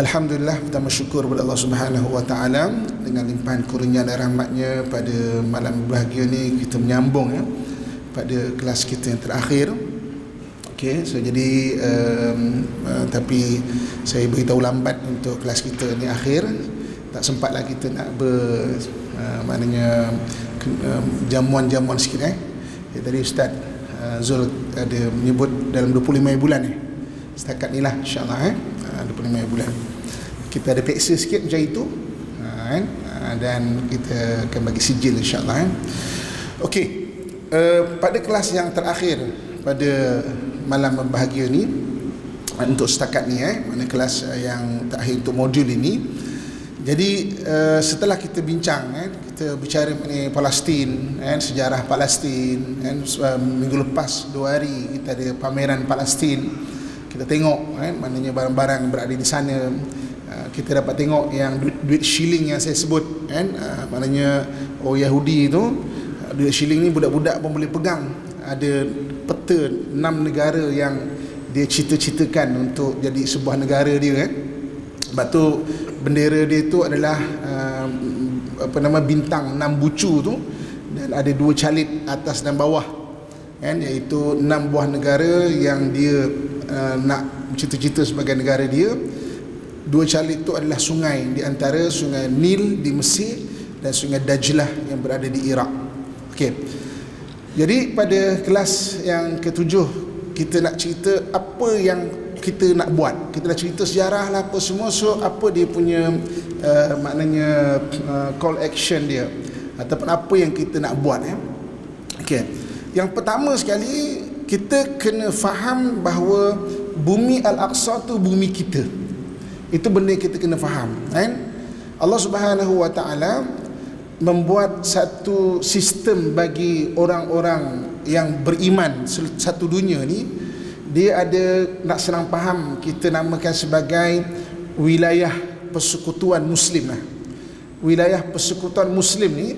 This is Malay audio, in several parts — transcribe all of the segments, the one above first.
Alhamdulillah kita bersyukur kepada Allah Subhanahu wa taala dengan limpahan kurnia dan rahmatnya pada malam bahagia ni kita menyambung ya pada kelas kita yang terakhir. Okey, so jadi um, uh, tapi saya beritahu lambat untuk kelas kita ni akhir tak sempatlah kita nak ber uh, maknanya uh, jamuan-jamuan sikit eh. Ya, tadi Ustaz uh, Zul ada menyebut dalam 25 bulan ni. Eh. Setakat ni lah insyaAllah eh. 25 bulan kita ada peksa sikit macam itu ha, kan? Ha, dan kita akan bagi sijil insyaAllah kan? Okey, uh, pada kelas yang terakhir pada malam bahagia ni untuk setakat ni eh mana kelas yang terakhir untuk modul ini jadi uh, setelah kita bincang kan kita bicara mengenai Palestin kan sejarah Palestin uh, minggu lepas dua hari kita ada pameran Palestin kita tengok kan maknanya barang-barang berada di sana uh, kita dapat tengok yang duit, duit shilling yang saya sebut kan maknanya oh Yahudi itu duit shilling ni budak-budak pun boleh pegang. Ada peta enam negara yang dia cita-citakan untuk jadi sebuah negara dia kan sebab tu bendera dia tu adalah apa nama bintang enam bucu tu dan ada dua calit atas dan bawah kan iaitu enam buah negara yang dia uh, nak cita-cita sebagai negara dia dua calit itu adalah sungai di antara sungai Nil di Mesir dan sungai Dajlah yang berada di Iraq. Okey. Jadi pada kelas yang ketujuh kita nak cerita apa yang kita nak buat. Kita nak cerita sejarah lah apa semua so apa dia punya uh, maknanya uh, call action dia ataupun apa yang kita nak buat ya okey. Yang pertama sekali kita kena faham bahawa bumi Al-Aqsa tu bumi kita. Itu benda kita kena faham, kan? Allah Subhanahu wa taala membuat satu sistem bagi orang-orang yang beriman satu dunia ni dia ada nak senang faham kita namakan sebagai wilayah persekutuan muslim lah. Wilayah persekutuan muslim ni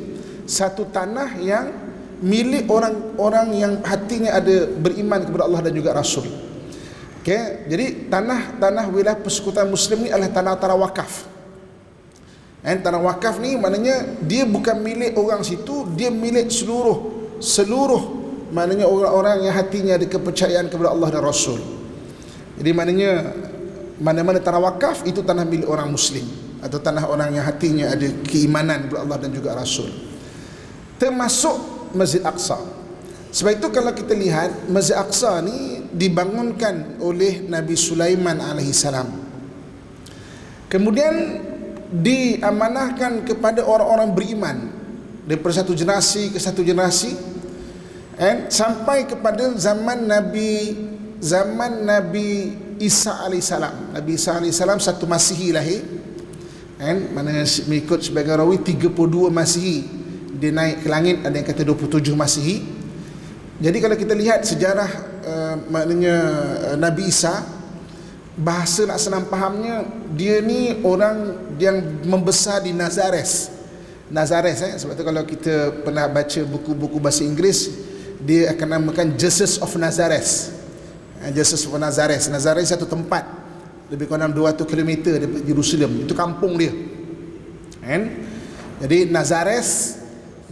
satu tanah yang milik orang-orang yang hatinya ada beriman kepada Allah dan juga Rasul. Okey, jadi tanah-tanah wilayah persekutuan muslim ni adalah tanah-tanah wakaf. Dan tanah wakaf ni maknanya dia bukan milik orang situ, dia milik seluruh seluruh maknanya orang-orang yang hatinya ada kepercayaan kepada Allah dan Rasul. Jadi maknanya mana-mana tanah wakaf itu tanah milik orang muslim atau tanah orang yang hatinya ada keimanan kepada Allah dan juga Rasul. Termasuk Masjid Aqsa. Sebab itu kalau kita lihat Masjid Aqsa ni dibangunkan oleh Nabi Sulaiman alaihi salam. Kemudian diamanahkan kepada orang-orang beriman daripada satu generasi ke satu generasi and sampai kepada zaman Nabi zaman Nabi Isa alaihi salam. Nabi Isa alaihi salam satu Masihi lahir. And mana mengikut sebagai rawi 32 Masihi dia naik ke langit ada yang kata 27 Masihi. Jadi kalau kita lihat sejarah uh, maknanya uh, Nabi Isa bahasa nak senang fahamnya dia ni orang yang membesar di Nazares. Nazares eh sebab tu kalau kita pernah baca buku-buku bahasa Inggeris dia akan namakan Jesus of Nazareth uh, Jesus of Nazareth Nazareth satu tempat. Lebih kurang 200 km daripada Jerusalem. Itu kampung dia. Kan? Jadi Nazareth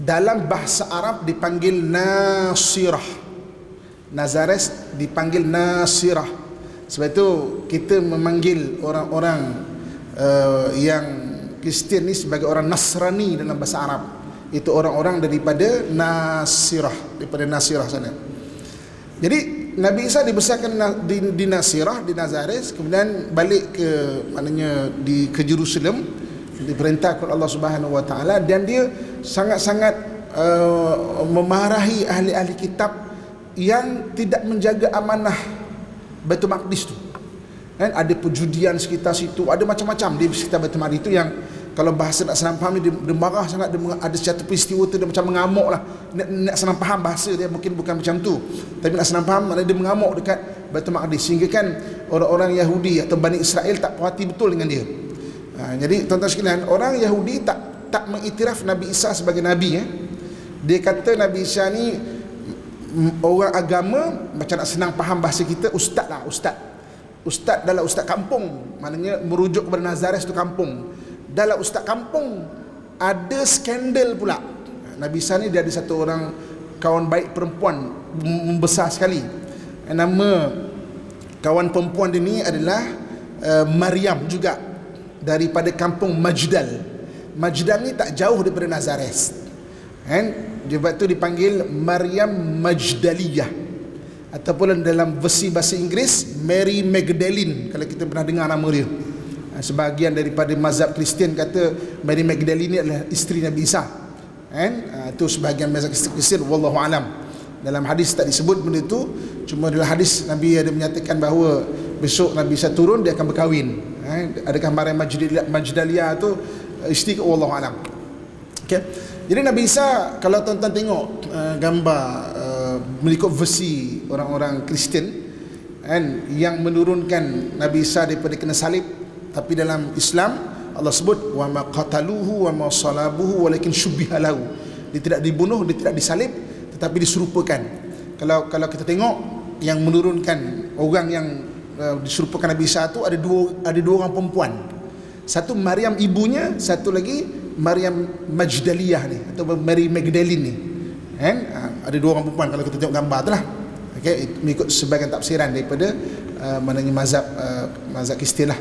dalam bahasa Arab dipanggil Nasirah. Nazares dipanggil Nasirah. Sebab itu kita memanggil orang-orang uh, yang Kristian ni sebagai orang Nasrani dalam bahasa Arab. Itu orang-orang daripada Nasirah daripada Nasirah sana. Jadi Nabi Isa dibesarkan di, di Nasirah di Nazares kemudian balik ke maknanya di ke Jerusalem diperintahkan Allah Subhanahu Wa Taala dan dia sangat-sangat uh, memarahi ahli-ahli kitab yang tidak menjaga amanah Baitul Maqdis tu. Kan? Ada perjudian sekitar situ, ada macam-macam di sekitar Baitul Maqdis itu yang kalau bahasa nak senang faham dia, dia marah sangat dia ada satu peristiwa tu dia macam mengamuk lah. Nak, nak senang faham bahasa dia mungkin bukan macam tu. Tapi nak senang faham dia mengamuk dekat Baitul Maqdis. Sehingga kan orang-orang Yahudi atau Bani Israel tak puas hati betul dengan dia ha, jadi tuan-tuan sekalian orang Yahudi tak tak mengiktiraf Nabi Isa sebagai Nabi eh. Dia kata Nabi Isa ni orang agama macam nak senang faham bahasa kita ustaz lah ustaz. ustaz dalam ustaz kampung maknanya merujuk kepada Nazares itu kampung dalam ustaz kampung ada skandal pula Nabi Isa ni dia ada satu orang kawan baik perempuan besar sekali nama kawan perempuan dia ni adalah uh, Maryam juga daripada kampung Majdal. Majdal ni tak jauh daripada Nazares. Kan? Sebab tu dipanggil Maryam Majdaliyah ataupun dalam versi bahasa Inggeris Mary Magdalene kalau kita pernah dengar nama dia. Ha, sebahagian daripada mazhab Kristian kata Mary Magdalene ni adalah isteri Nabi Isa. Kan? Itu ha, sebahagian mazhab Kristian wallahu alam. Dalam hadis tak disebut benda itu cuma dalam hadis Nabi ada menyatakan bahawa besok Nabi Isa turun dia akan berkahwin ha, adakah Maryam Majdaliyah tu isteri ke wallahu alam okey jadi Nabi Isa kalau tuan-tuan tengok uh, gambar uh, mengikut versi orang-orang Kristian kan yang menurunkan Nabi Isa daripada kena salib tapi dalam Islam Allah sebut wa ma qataluhu wa ma salabuhu walakin syubbiha lahu. Dia tidak dibunuh, dia tidak disalib tetapi diserupakan. Kalau kalau kita tengok yang menurunkan orang yang diserupakan Nabi Isa tu ada dua ada dua orang perempuan. Satu Maryam ibunya, satu lagi Maryam Majdaliyah ni atau Mary Magdalene ni. Kan ada dua orang perempuan kalau kita tengok gambar tu lah. Okey mengikut sebagian tafsiran daripada uh, mananya mazhab uh, mazhab Kristian lah.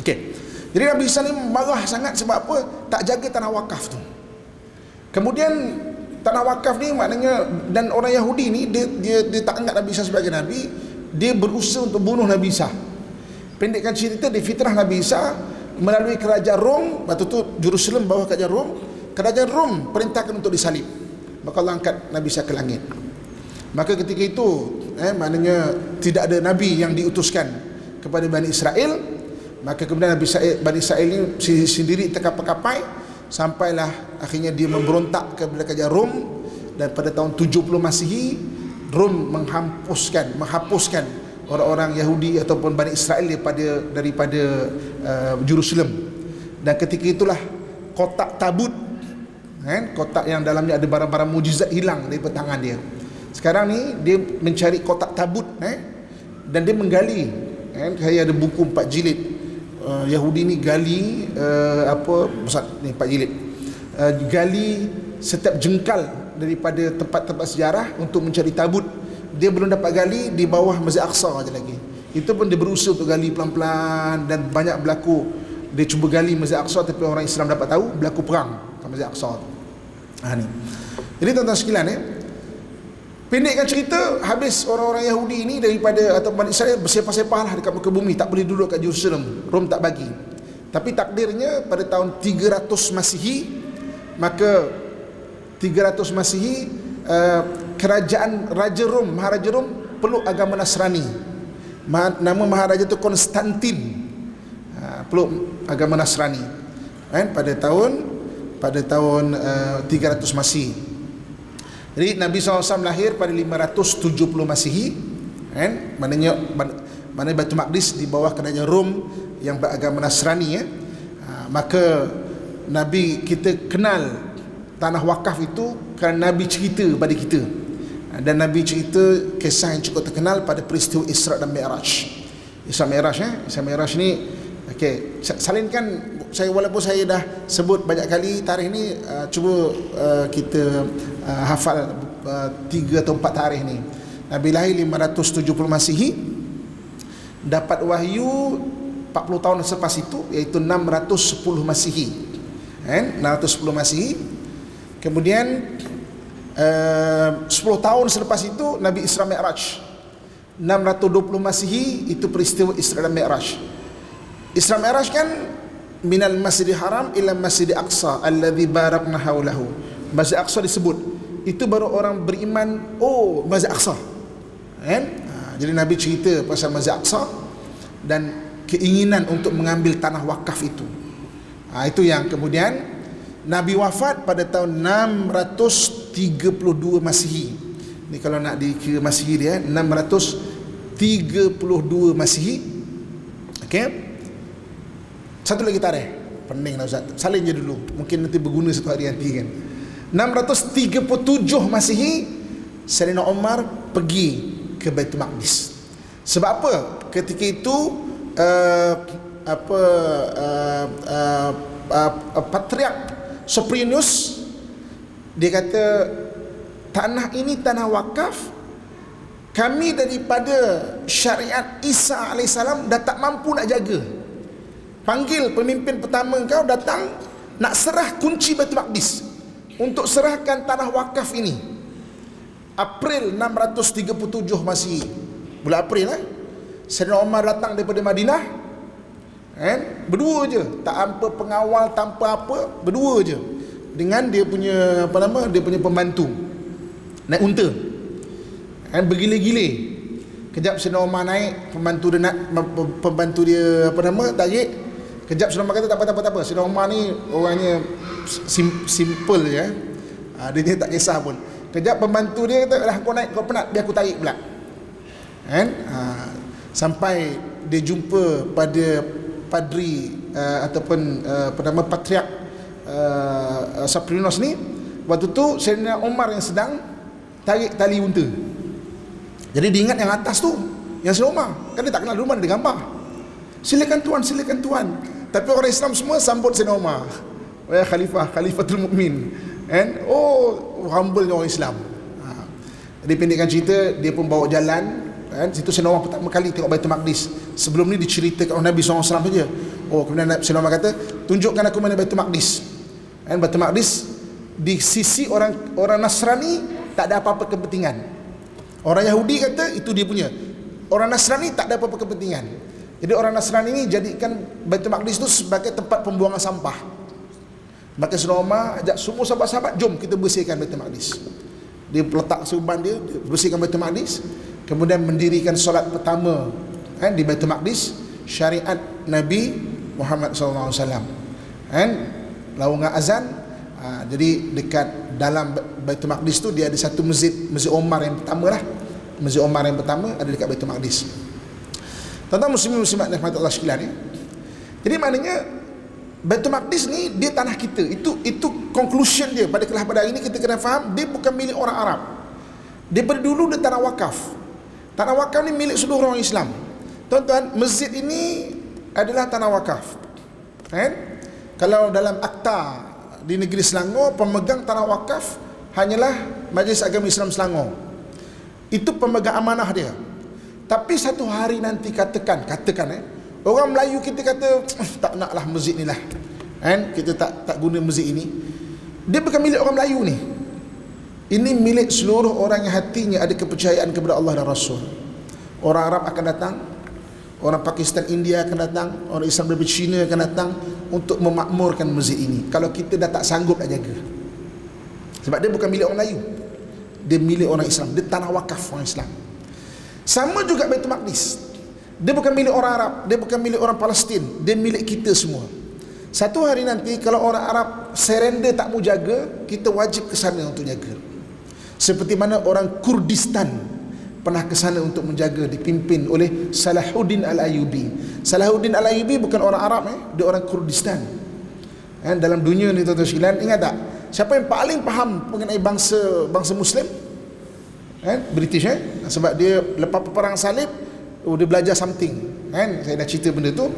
Okey jadi Nabi Isa ni marah sangat sebab apa? Tak jaga tanah wakaf tu. Kemudian tanah wakaf ni maknanya dan orang Yahudi ni dia dia, dia tak anggap Nabi Isa sebagai nabi dia berusaha untuk bunuh Nabi Isa. Pendekkan cerita di fitrah Nabi Isa melalui kerajaan Rom. Waktu tu Jerusalem bawah kerajaan Rom. Kerajaan Rom perintahkan untuk disalib. Maka Allah angkat Nabi Isa ke langit. Maka ketika itu eh, maknanya tidak ada Nabi yang diutuskan kepada Bani Israel. Maka kemudian Nabi Israel, Bani Israel ini sendiri terkapai-kapai sampailah akhirnya dia memberontak kepada kerajaan Rom. Dan pada tahun 70 Masihi Rom menghapuskan menghapuskan orang-orang Yahudi ataupun Bani Israel daripada daripada uh, Jerusalem. Dan ketika itulah kotak tabut kan kotak yang dalamnya ada barang-barang mujizat hilang dari tangan dia. Sekarang ni dia mencari kotak tabut eh dan dia menggali kan. Saya ada buku empat jilid. Uh, Yahudi ni gali uh, apa besar ni empat jilid. Uh, gali setiap jengkal daripada tempat-tempat sejarah untuk mencari tabut dia belum dapat gali di bawah Masjid Aqsa aja lagi. Itu pun dia berusaha untuk gali pelan-pelan dan banyak berlaku dia cuba gali Masjid Aqsa tapi orang Islam dapat tahu berlaku perang kat Masjid Aqsa tu. Ha ni. Jadi tuan-tuan sekalian eh Pendekkan cerita habis orang-orang Yahudi ini daripada atau Bani Israel bersepah-sepah lah dekat muka bumi tak boleh duduk kat Jerusalem Rom tak bagi tapi takdirnya pada tahun 300 Masihi maka 300 Masihi uh, kerajaan Raja Rom, Maharaja Rom peluk agama Nasrani. Nama Maharaja itu Konstantin. Ha, peluk agama Nasrani. Kan pada tahun pada tahun uh, 300 Masihi. Jadi Nabi SAW lahir pada 570 Masihi. Kan? Maknanya mana Batu Maqdis di bawah kerajaan Rom yang beragama Nasrani ya. Ha, maka Nabi kita kenal tanah wakaf itu kerana Nabi cerita pada kita dan Nabi cerita kisah yang cukup terkenal pada peristiwa Isra dan Mi'raj Isra Mi'raj eh? Isra Mi'raj ni okay. salinkan saya walaupun saya dah sebut banyak kali tarikh ni uh, cuba uh, kita uh, hafal uh, tiga atau empat tarikh ni Nabi lahir 570 Masihi dapat wahyu 40 tahun selepas itu iaitu 610 Masihi eh? 610 Masihi kemudian Uh, 10 tahun selepas itu Nabi Isra Mi'raj. 620 Masihi itu peristiwa Isra dan Mi'raj. Isra Mi'raj kan minal masjidil haram ila masjidil aqsa alladhi barakna hawlahu Masjid Aqsa disebut. Itu baru orang beriman oh Masjid Aqsa. Kan? Ha, jadi Nabi cerita pasal Masjid Aqsa dan keinginan untuk mengambil tanah wakaf itu. Ha, itu yang kemudian Nabi wafat pada tahun 632 Masihi. Ni kalau nak dikira Masihi dia 632 Masihi. Okey. Satu lagi tarikh. Pening lah Ustaz. Salin je dulu. Mungkin nanti berguna satu hari nanti kan. 637 Masihi Sayyidina Umar pergi ke Baitul Maqdis. Sebab apa? ketika itu uh, apa uh, uh, uh, uh, patriark Soprinius dia kata tanah ini tanah wakaf. Kami daripada syariat Isa AS dah tak mampu nak jaga. Panggil pemimpin pertama kau datang nak serah kunci Baitul Maqdis untuk serahkan tanah wakaf ini. April 637 masih bulan April eh? Sayyidina Umar datang daripada Madinah kan berdua je. Tak apa pengawal tanpa apa berdua je. Dengan dia punya apa nama dia punya pembantu. Naik unta. Kan bergile-gile kejap Sayyidina Umar naik pembantu dia nak pembantu dia apa nama tarik. Kejap Sayyidina Umar kata tak apa tak apa tak apa. Sayyidina Umar ni orangnya sim, simple je eh. ha, dia, dia tak kisah pun. Kejap pembantu dia kata dah kau naik kau penat biar aku tarik pula. Kan ha, sampai dia jumpa pada padri uh, ataupun uh, nama patriark uh, Saprinos ni waktu tu Sayyidina Umar yang sedang tarik tali unta. Jadi dia ingat yang atas tu yang Sayyidina Umar kan dia tak kenal rumah dia gambar. Silakan tuan silakan tuan. Tapi orang Islam semua sambut Sayyidina Umar ya khalifah khalifatul mukmin. And oh humble orang Islam. Ha. jadi pendekkan cerita dia pun bawa jalan kan? Situ Sayyidina Umar pertama kali tengok Baitul Maqdis. Sebelum ni diceritakan oleh Nabi SAW saja. Oh kemudian Sayyidina Umar kata tunjukkan aku mana Baitul Maqdis. Kan? Baitul Maqdis di sisi orang orang Nasrani tak ada apa-apa kepentingan. Orang Yahudi kata itu dia punya. Orang Nasrani tak ada apa-apa kepentingan. Jadi orang Nasrani ini jadikan Baitul Maqdis itu sebagai tempat pembuangan sampah. Maka Sayyidina Umar ajak semua sahabat-sahabat jom kita bersihkan Baitul Maqdis. Dia letak serban dia, dia bersihkan Baitul Maqdis kemudian mendirikan solat pertama kan di Baitul Maqdis syariat Nabi Muhammad SAW kan laungan azan ha, jadi dekat dalam Baitul Maqdis tu dia ada satu masjid masjid Omar yang pertama lah masjid Omar yang pertama ada dekat Baitul Maqdis Tuan-tuan muslimin muslimat rahmat Allah sekalian ya. Jadi maknanya Baitul Maqdis ni dia tanah kita. Itu itu conclusion dia pada kelas pada hari ini kita kena faham dia bukan milik orang Arab. Daripada dulu dia tanah wakaf. Tanah wakaf ni milik seluruh orang Islam. Tuan-tuan, masjid ini adalah tanah wakaf. Kan? Kalau dalam akta di negeri Selangor, pemegang tanah wakaf hanyalah Majlis Agama Islam Selangor. Itu pemegang amanah dia. Tapi satu hari nanti katakan, katakan eh, orang Melayu kita kata tak naklah masjid ni lah. Kan? Kita tak tak guna masjid ini. Dia bukan milik orang Melayu ni. Ini milik seluruh orang yang hatinya ada kepercayaan kepada Allah dan Rasul. Orang Arab akan datang, orang Pakistan, India akan datang, orang Islam dari China akan datang untuk memakmurkan masjid ini. Kalau kita dah tak sanggup nak jaga. Sebab dia bukan milik orang Melayu. Dia milik orang Islam. Dia tanah wakaf orang Islam. Sama juga Baitul Maqdis. Dia bukan milik orang Arab, dia bukan milik orang Palestin, dia milik kita semua. Satu hari nanti kalau orang Arab serenda tak mau jaga, kita wajib ke sana untuk jaga seperti mana orang Kurdistan pernah ke sana untuk menjaga dipimpin oleh Salahuddin Al-Ayubi Salahuddin Al-Ayubi bukan orang Arab eh? dia orang Kurdistan eh, dalam dunia ni tuan-tuan sekalian ingat tak siapa yang paling faham mengenai bangsa bangsa Muslim eh? British eh? sebab dia lepas perang salib oh, dia belajar something eh? saya dah cerita benda tu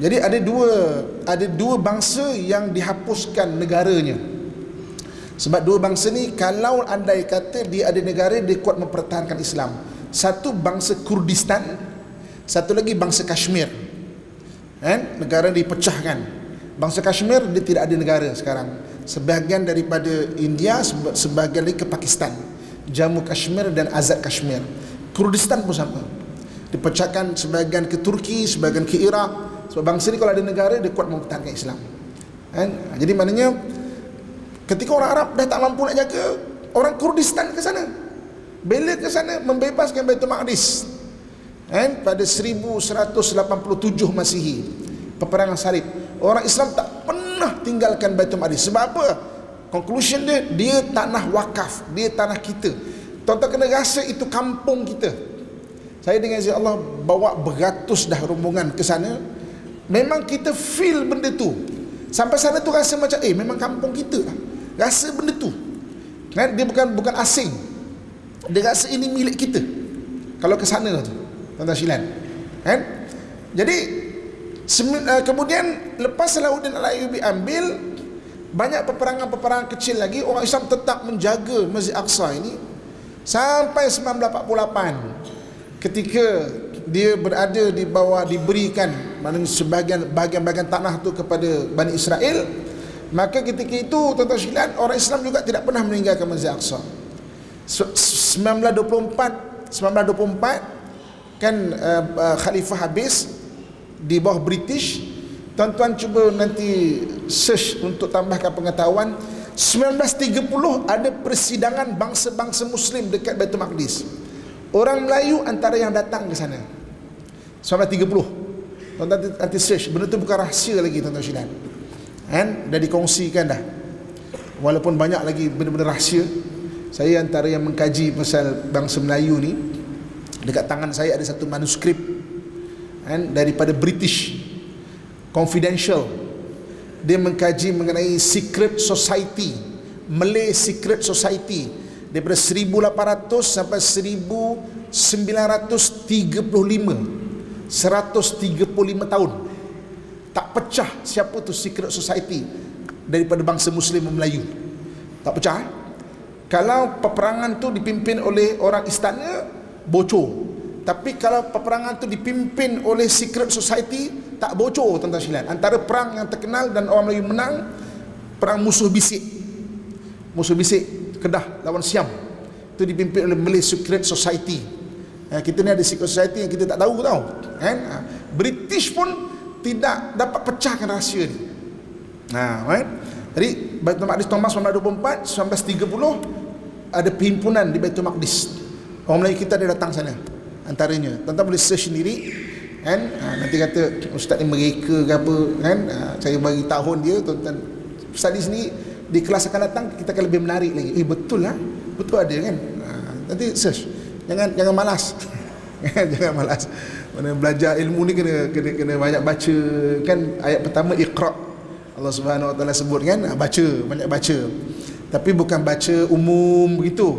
jadi ada dua ada dua bangsa yang dihapuskan negaranya sebab dua bangsa ni kalau andai kata dia ada negara dia kuat mempertahankan Islam. Satu bangsa Kurdistan, satu lagi bangsa Kashmir. Kan? Negara dipecahkan. Bangsa Kashmir dia tidak ada negara sekarang. Sebahagian daripada India, sebahagian lagi ke Pakistan. Jammu Kashmir dan Azad Kashmir. Kurdistan pun sama. Dipecahkan sebahagian ke Turki, sebahagian ke Iraq. Sebab bangsa ni kalau ada negara dia kuat mempertahankan Islam. Kan? Jadi maknanya Ketika orang Arab dah tak mampu nak jaga, orang Kurdistan ke sana. Bila ke sana membebaskan Baitul Maqdis. Kan? Pada 1187 Masihi. Peperangan Salib. Orang Islam tak pernah tinggalkan Baitul Maqdis. Sebab apa? Conclusion dia, dia tanah wakaf. Dia tanah kita. Tuan-tuan kena rasa itu kampung kita. Saya dengan izin Allah bawa beratus dah rombongan ke sana. Memang kita feel benda tu. Sampai sana tu rasa macam eh memang kampung kita lah rasa benda tu. Kan? Dia bukan bukan asing. Dia rasa ini milik kita. Kalau ke sana tu tuan-tuan silan kan? Jadi uh, kemudian lepas Salahuddin Al-Ayyubi ambil banyak peperangan-peperangan kecil lagi orang Islam tetap menjaga Masjid Aqsa ini sampai 1948 ketika dia berada di bawah diberikan maknanya sebahagian bahagian-bahagian tanah tu kepada Bani Israel maka ketika itu tuan-tuan sekalian orang Islam juga tidak pernah meninggalkan Masjid Aqsa. 1924 1924 kan uh, uh, khalifah habis di bawah British tuan-tuan cuba nanti search untuk tambahkan pengetahuan 1930 ada persidangan bangsa-bangsa muslim dekat Baitul Maqdis. Orang Melayu antara yang datang ke sana. 1930 tuan-tuan nanti search. Benda tu bukan rahsia lagi tuan-tuan sekalian kan dah dikongsikan dah. Walaupun banyak lagi benda-benda rahsia saya antara yang mengkaji pasal bangsa Melayu ni dekat tangan saya ada satu manuskrip. Kan daripada British confidential. Dia mengkaji mengenai secret society Malay secret society. Daripada 1800 sampai 1935 135 tahun tak pecah siapa tu secret society daripada bangsa muslim Melayu tak pecah eh? kalau peperangan tu dipimpin oleh orang istana bocor tapi kalau peperangan tu dipimpin oleh secret society tak bocor tuan-tuan sekalian. Antara perang yang terkenal dan orang Melayu menang perang musuh bisik. Musuh bisik Kedah lawan Siam. Itu dipimpin oleh Malay Secret Society. Ha, kita ni ada secret society yang kita tak tahu tau. Kan? Ha, British pun tidak dapat pecahkan rahsia ni. Ha, right? Jadi Baitul Maqdis Thomas 1924 1930 ada perhimpunan di Baitul Maqdis. Orang Melayu kita ada datang sana antaranya. Tuan-tuan boleh search sendiri kan? Ha, nanti kata ustaz ni mereka ke apa kan? Ha, saya bagi tahun dia tuan-tuan study sendiri. Di kelas akan datang kita akan lebih menarik lagi. Eh betul lah. Betul ada kan? Ha, nanti search. Jangan jangan malas. Jangan malas mana belajar ilmu ni kena kena kena banyak baca kan ayat pertama iqra Allah Subhanahu Wa Taala sebut kan ha, baca banyak baca tapi bukan baca umum begitu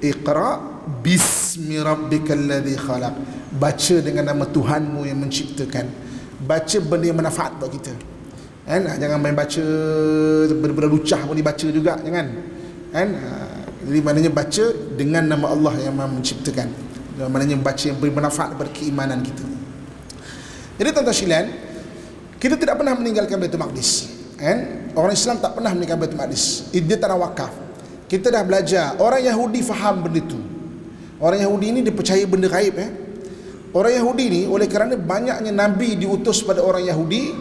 iqra Bismi rabbikal ladzi khalaq. Baca dengan nama Tuhanmu yang menciptakan. Baca benda yang manfaat buat kita. Kan? Ha, jangan main baca benda-benda lucah pun dibaca juga, jangan. Kan? Ha, jadi maknanya baca dengan nama Allah yang menciptakan. Maknanya baca yang beri manfaat kepada keimanan kita. Jadi tuan-tuan kita tidak pernah meninggalkan Baitul Maqdis. Kan? Orang Islam tak pernah meninggalkan Baitul Maqdis. Dia tanah wakaf. Kita dah belajar, orang Yahudi faham benda itu. Orang Yahudi ini dia percaya benda gaib eh. Orang Yahudi ni oleh kerana banyaknya nabi diutus pada orang Yahudi,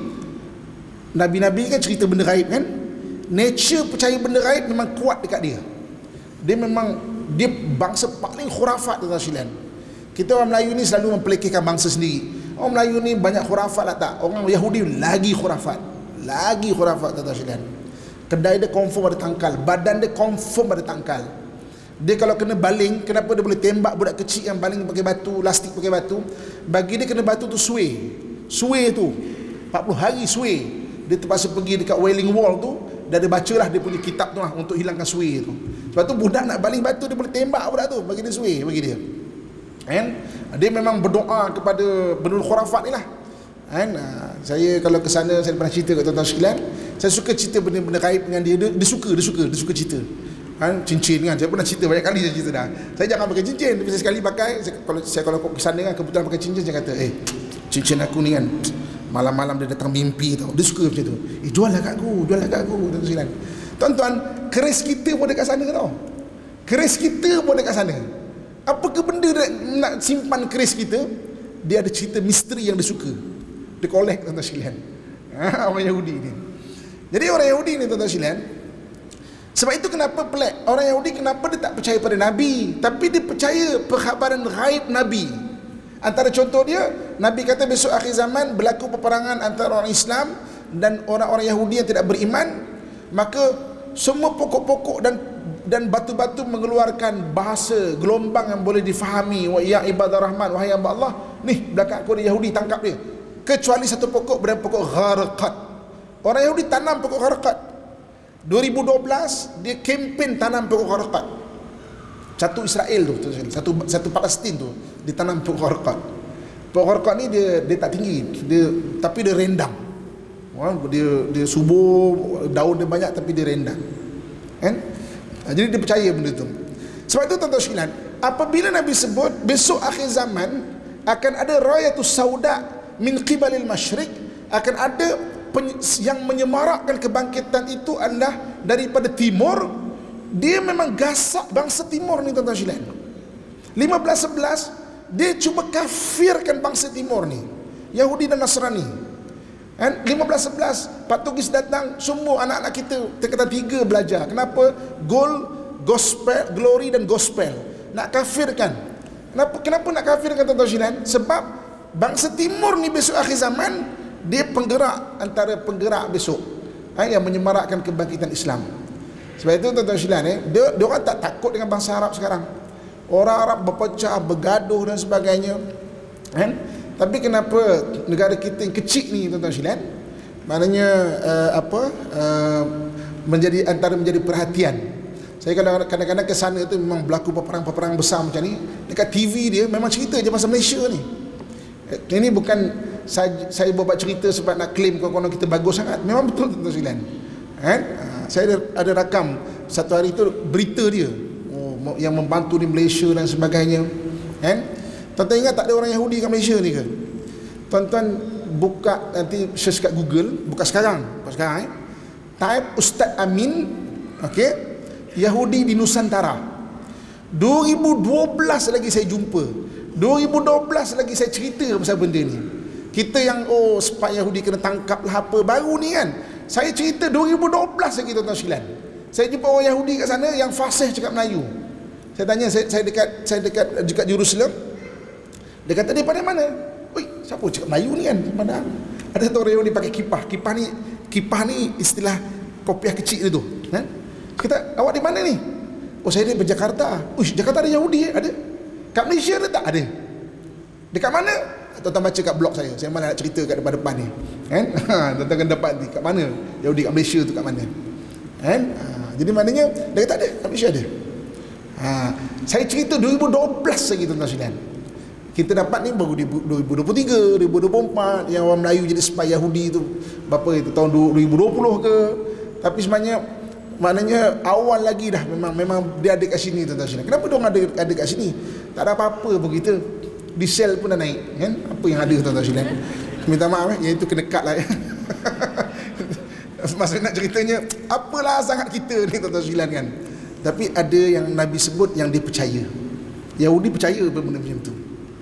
nabi-nabi kan cerita benda gaib kan? Nature percaya benda gaib memang kuat dekat dia. Dia memang dia bangsa paling khurafat tuan sekalian. Kita orang Melayu ni selalu mempelekehkan bangsa sendiri. Orang Melayu ni banyak khurafat lah tak? Orang Yahudi lagi khurafat. Lagi khurafat tuan sekalian. Kedai dia confirm ada tangkal, badan dia confirm ada tangkal. Dia kalau kena baling, kenapa dia boleh tembak budak kecil yang baling pakai batu, plastik pakai batu? Bagi dia kena batu tu suwe. Suwe tu. 40 hari suwe. Dia terpaksa pergi dekat Wailing Wall tu, dan dia bacalah dia punya kitab tu lah untuk hilangkan suwe tu. Sebab tu budak nak baling batu dia boleh tembak budak tu bagi dia suwe bagi dia. Kan? Dia memang berdoa kepada benul khurafat ni lah. Kan? Saya kalau ke sana saya pernah cerita kat tuan-tuan sekalian, saya suka cerita benda-benda kait dengan dia. dia. Dia suka, dia suka, dia suka cerita kan cincin kan saya pernah cerita banyak kali saya cerita dah saya jangan pakai cincin tapi saya sekali pakai saya, kalau saya kalau ke sana kan kebetulan pakai cincin saya kata eh cincin aku ni kan malam-malam dia datang mimpi tau dia suka macam tu eh jual lah kat aku jual lah kat aku tuan-tuan tuan-tuan keris kita pun dekat sana tau keris kita pun dekat sana apa ke benda dia nak simpan keris kita? Dia ada cerita misteri yang dia suka. Dia collect tuan-tuan ha, orang Yahudi ni. Jadi orang Yahudi ni tuan-tuan sebab itu kenapa pelik? Orang Yahudi kenapa dia tak percaya pada Nabi? Tapi dia percaya perkhabaran gaib Nabi. Antara contoh dia Nabi kata besok akhir zaman Berlaku peperangan antara orang Islam Dan orang-orang Yahudi yang tidak beriman. Maka semua pokok-pokok dan dan batu-batu mengeluarkan bahasa gelombang yang boleh difahami. Wa ya ibadah rahman wahai hamba Allah. Ni belakang aku ada Yahudi tangkap dia. Kecuali satu pokok bernama pokok? Gharqat. Orang Yahudi tanam pokok gharqat. 2012 dia kempen tanam pokok kharqat satu Israel tu satu satu Palestin tu ditanam pokok kharqat Pohon rokok ni dia dia tak tinggi, dia tapi dia rendang. Dia dia subur, daun dia banyak tapi dia rendang. Kan? Ha, jadi dia percaya benda tu. Sebab itu tuan-tuan sekalian, apabila Nabi sebut besok akhir zaman akan ada rayatus sauda min qibalil masyriq akan ada yang menyemarakkan kebangkitan itu adalah daripada timur dia memang gasak bangsa timur ni tuan-tuan sekalian 1511 dia cuba kafirkan bangsa timur ni Yahudi dan Nasrani kan 1511 Pak Tugis datang semua anak-anak kita terkata tiga belajar. Kenapa? Gold gospel glory dan gospel. Nak kafirkan. Kenapa kenapa nak kafirkan tuan-tuan sekalian? Sebab bangsa timur ni besok akhir zaman dia penggerak antara penggerak besok. Ha, yang menyemarakkan kebangkitan Islam. Sebab itu tuan-tuan sekalian eh, dia, dia orang tak takut dengan bangsa Arab sekarang. Orang Arab berpecah, bergaduh dan sebagainya. Kan? Tapi kenapa negara kita yang kecil ni tuan-tuan sekalian? Maknanya uh, apa? Uh, menjadi antara menjadi perhatian. Saya kadang-kadang ke sana tu memang berlaku peperang-peperang besar macam ni. Dekat TV dia memang cerita je pasal Malaysia ni. Eh, ini bukan saya, saya buat cerita sebab nak claim kawan-kawan kita bagus sangat. Memang betul tuan-tuan sekalian. Kan? Saya ada, ada rakam satu hari tu berita dia yang membantu di Malaysia dan sebagainya kan tuan-tuan ingat tak ada orang Yahudi kat Malaysia ni ke? Tuan-tuan buka nanti search kat Google buka sekarang buka sekarang eh. Type Ustaz Amin okey Yahudi di Nusantara. 2012 lagi saya jumpa. 2012 lagi saya cerita pasal benda ni. Kita yang oh sepak Yahudi kena tangkap lah apa baru ni kan. Saya cerita 2012 lagi tuan-tuan saya jumpa orang Yahudi kat sana yang fasih cakap Melayu. Saya tanya saya, saya dekat saya dekat dekat Jerusalem. Dia kata pada mana? Oi, siapa cakap Melayu ni kan? Mana? Ada satu orang yang pakai kipah. Kipah ni kipah ni istilah kopiah kecil tu, kan? Kita awak di mana ni? Oh saya di Jakarta. Uish, Jakarta ada Yahudi eh? Ada. Kat Malaysia ada tak? Ada. Dekat mana? Tuan-tuan baca kat blog saya. Saya malah nak cerita kat depan-depan ni. Kan? Tuan-tuan kena dapat ni. Kat mana? Yahudi kat Malaysia tu kat mana? Kan? Ha, jadi maknanya, dia kata ada. Kat Malaysia ada. Ha, saya cerita 2012 lagi tuan-tuan sekalian. Kita dapat ni baru 2023, 2024 yang orang Melayu jadi spy Yahudi tu berapa itu tahun 2020 ke. Tapi sebenarnya maknanya awal lagi dah memang memang dia ada kat sini tuan-tuan sekalian. Kenapa dia ada ada kat sini? Tak ada apa-apa pun kita. Di sel pun dah naik kan? Apa yang ada tuan-tuan sekalian? Minta maaf eh, yang itu kena cut lah ya. Maksudnya nak ceritanya apalah sangat kita ni tuan-tuan sekalian kan? tapi ada yang Nabi sebut yang dia percaya Yahudi percaya benda macam tu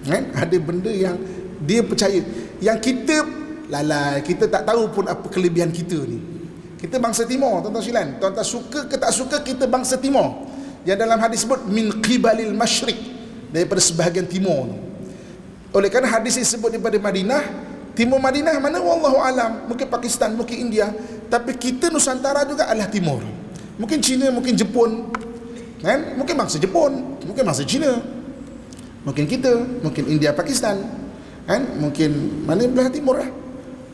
kan? Ada benda yang dia percaya. Yang kita lalai kita tak tahu pun apa kelebihan kita ni. Kita bangsa timur tuan-tuan sekalian. Tuan-tuan suka ke tak suka kita bangsa timur yang dalam hadis sebut min qibalil masyriq daripada sebahagian timur tu oleh kerana hadis ini sebut daripada Madinah timur Madinah mana? Wallahu alam. Mungkin Pakistan mungkin India. Tapi kita Nusantara juga adalah timur. Mungkin Cina, mungkin Jepun. Kan? Mungkin bangsa Jepun Mungkin bangsa Cina Mungkin kita, mungkin India, Pakistan kan? Mungkin mana belah timur lah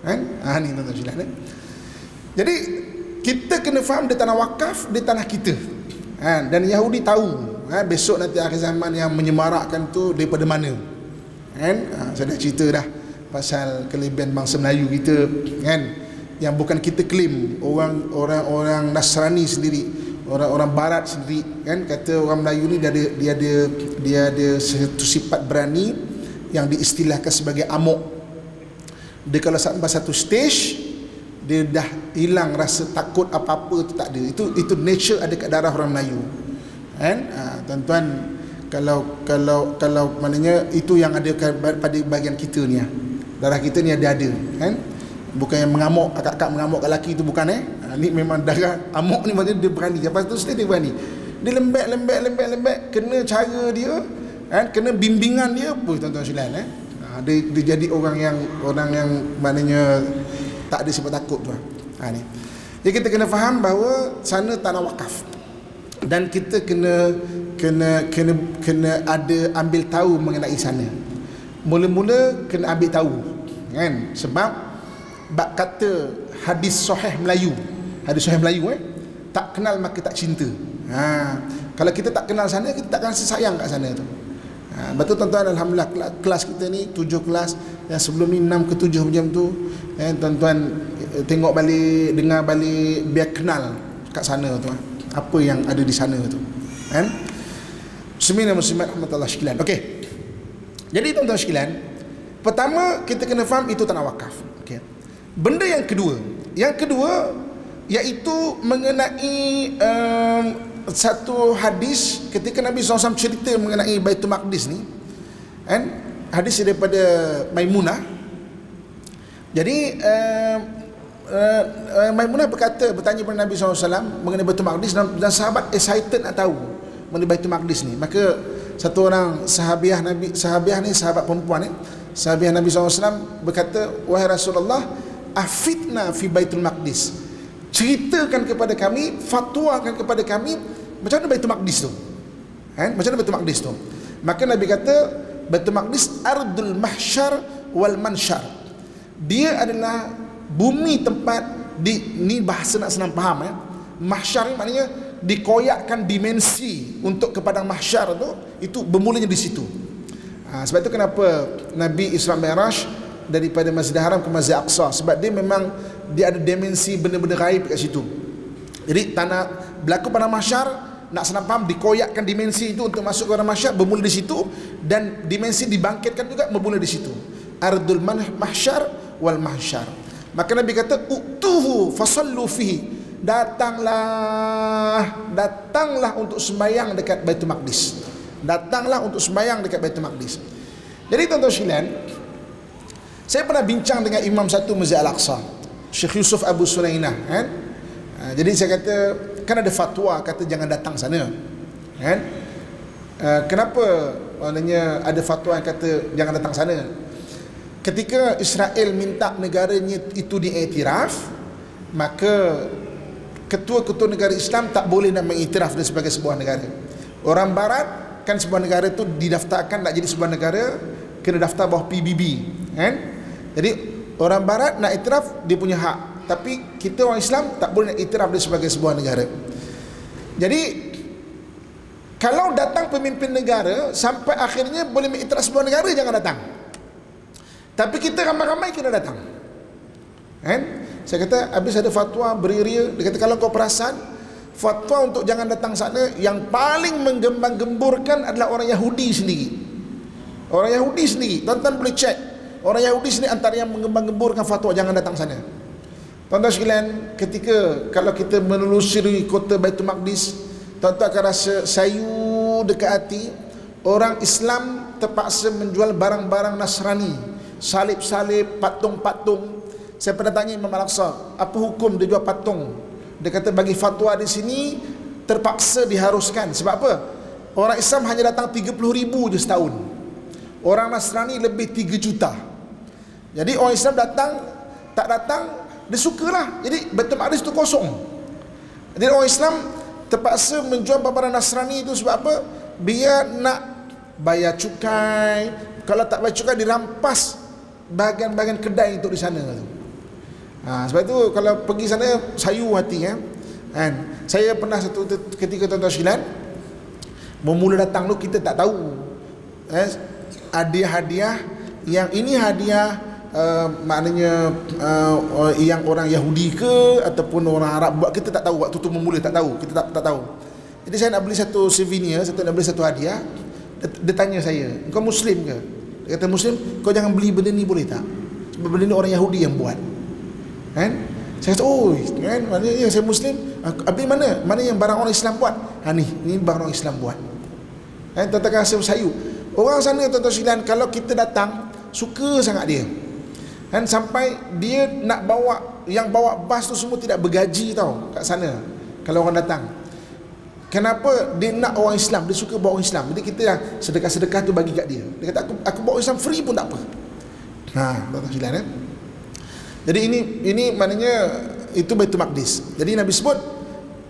kan? Ha, ni tuan-tuan silah, eh? Jadi kita kena faham di tanah wakaf di tanah kita ha, dan Yahudi tahu ha, besok nanti akhir zaman yang menyemarakkan tu daripada mana kan ha, saya dah cerita dah pasal kelebihan bangsa Melayu kita kan yang bukan kita klaim orang orang orang Nasrani sendiri orang-orang barat sendiri kan? Kata orang Melayu ni dia ada dia ada dia ada satu sifat berani yang diistilahkan sebagai amok. Dia kalau sampai satu stage dia dah hilang rasa takut apa-apa tu tak ada. Itu itu nature ada kat darah orang Melayu kan? Ha, tuan-tuan kalau kalau kalau maknanya itu yang ada pada bagian kita ni ya. darah kita ni ada ada kan bukan yang mengamuk akak-akak mengamuk lelaki tu bukan eh? Ha, ni memang darah amuk ni maksudnya dia berani. Lepas tu dia berani. Dia lembek lembek lembek lembek. Kena cara dia kan kena bimbingan dia. Apa tuan-tuan sekalian eh? Ha, dia, dia jadi orang yang orang yang maknanya tak ada sebab takut tu ha, ni. Jadi kita kena faham bahawa sana tanah wakaf. Dan kita kena kena kena kena ada ambil tahu mengenai sana. Mula-mula kena ambil tahu kan? Sebab bab kata hadis sahih Melayu. Hadis sahih Melayu eh? Tak kenal maka tak cinta. Ha. Kalau kita tak kenal sana kita takkan rasa sayang kat sana tu. Ha betul tuan-tuan Alhamdulillah kelas kita ni tujuh kelas. Yang sebelum ni enam ke tujuh macam tu. Eh, tuan-tuan eh, tengok balik dengar balik biar kenal kat sana tu apa yang ada di sana tu. Kan dan muslimat rahmatullah sekalian okey. Jadi tuan-tuan sekalian pertama kita kena faham itu tanah wakaf benda yang kedua yang kedua iaitu mengenai um, satu hadis ketika Nabi SAW cerita mengenai Baitul Maqdis ni kan? Hadis daripada Maimunah. Jadi uh, uh, uh, Maimunah berkata bertanya kepada Nabi SAW mengenai Baitul Maqdis dan, dan sahabat excited nak tahu mengenai Baitul Maqdis ni. Maka satu orang sahabiah Nabi sahabiah ni sahabat perempuan ni sahabiah Nabi SAW berkata wahai Rasulullah afitna fi Baitul Maqdis. Ceritakan kepada kami fatwakan kepada kami macam mana Baitul Maqdis tu. Kan macam mana Baitul Maqdis tu? Maka Nabi kata Baitul Maqdis ardul mahsyar wal mansyar. Dia adalah bumi tempat di ni bahasa nak senang faham ya mahsyar ni maknanya dikoyakkan dimensi untuk ke padang mahsyar tu itu bermulanya di situ. Ha, sebab itu kenapa Nabi Isra Mi'raj daripada Masjidil Haram ke Masjid Aqsa. Sebab dia memang dia ada dimensi benda-benda gaib kat situ. Jadi tanah berlaku pada mahsyar nak senang faham dikoyakkan dimensi itu untuk masuk ke dalam mahsyar bermula di situ dan dimensi dibangkitkan juga bermula di situ. Ardul mahsyar wal mahsyar. Maka nabi kata utuhu fasallu fihi. Datanglah datanglah untuk sembahyang dekat Baitul Maqdis. Datanglah untuk sembahyang dekat Baitul Maqdis. Jadi tuan-tuan sekalian saya pernah bincang dengan imam satu Masjid Al-Aqsa Syekh Yusuf Abu Sulainah kan? Ha, jadi saya kata kan ada fatwa kata jangan datang sana kan? Ha, kenapa maknanya ada fatwa yang kata jangan datang sana? Ketika Israel minta negaranya itu diiktiraf maka ketua-ketua negara Islam tak boleh nak mengiktiraf dia sebagai sebuah negara. Orang barat kan sebuah negara itu didaftarkan nak jadi sebuah negara kena daftar bawah PBB kan jadi orang barat nak iktiraf dia punya hak. Tapi kita orang Islam tak boleh nak iktiraf dia sebagai sebuah negara. Jadi kalau datang pemimpin negara sampai akhirnya boleh mengiktiraf sebuah negara jangan datang. Tapi kita ramai-ramai kena datang. Kan? Saya kata habis ada fatwa beria dia kata kalau kau perasan fatwa untuk jangan datang sana yang paling menggembang-gemburkan adalah orang Yahudi sendiri. Orang Yahudi sendiri tuan-tuan boleh cek Orang Yahudi sini antara yang mengembang-gemburkan fatwa jangan datang sana. Tuan-tuan sekalian, ketika kalau kita menelusuri kota Baitul Maqdis, tuan-tuan akan rasa sayu dekat hati orang Islam terpaksa menjual barang-barang Nasrani, salib-salib, patung-patung. Saya pernah tanya Imam Al-Aqsa, apa hukum dia jual patung? Dia kata bagi fatwa di sini terpaksa diharuskan. Sebab apa? Orang Islam hanya datang 30 ribu je setahun. Orang Nasrani lebih 3 juta. Jadi orang Islam datang tak datang dia sukalah. Jadi Baitul Maqdis tu kosong. Jadi orang Islam terpaksa menjual barang Nasrani itu sebab apa? Biar nak bayar cukai. Kalau tak bayar cukai dirampas bahagian-bahagian kedai untuk di sana tu. Ha, sebab itu kalau pergi sana sayu hati ya. Kan? Saya pernah satu ketika tuan-tuan sekalian memula datang tu kita tak tahu. Eh, hadiah-hadiah yang ini hadiah Uh, maknanya uh, yang orang Yahudi ke ataupun orang Arab buat kita tak tahu. Waktu tu memula tak tahu. Kita tak tak tahu. Jadi saya nak beli satu souvenir satu nak beli satu hadiah. Dia, dia tanya saya kau muslim ke? Dia kata muslim kau jangan beli benda ni boleh tak? Sebab benda ni orang Yahudi yang buat. Kan? Saya kata oh kan? Mana ya saya muslim. Habis mana? Mana yang barang orang Islam buat? Ha ni ni barang orang Islam buat. Kan? Tuan-tuan rasa sayu orang sana tuan-tuan sekalian kalau kita datang suka sangat dia kan sampai dia nak bawa yang bawa bas tu semua tidak bergaji tau kat sana kalau orang datang. Kenapa dia nak orang Islam? Dia suka bawa orang Islam. Jadi kita yang sedekah-sedekah tu bagi kat dia. Dia kata aku aku bawa Islam free pun tak apa. Ha tuan silakan eh? jadi ini ini maknanya itu Baitul Maqdis. Jadi Nabi sebut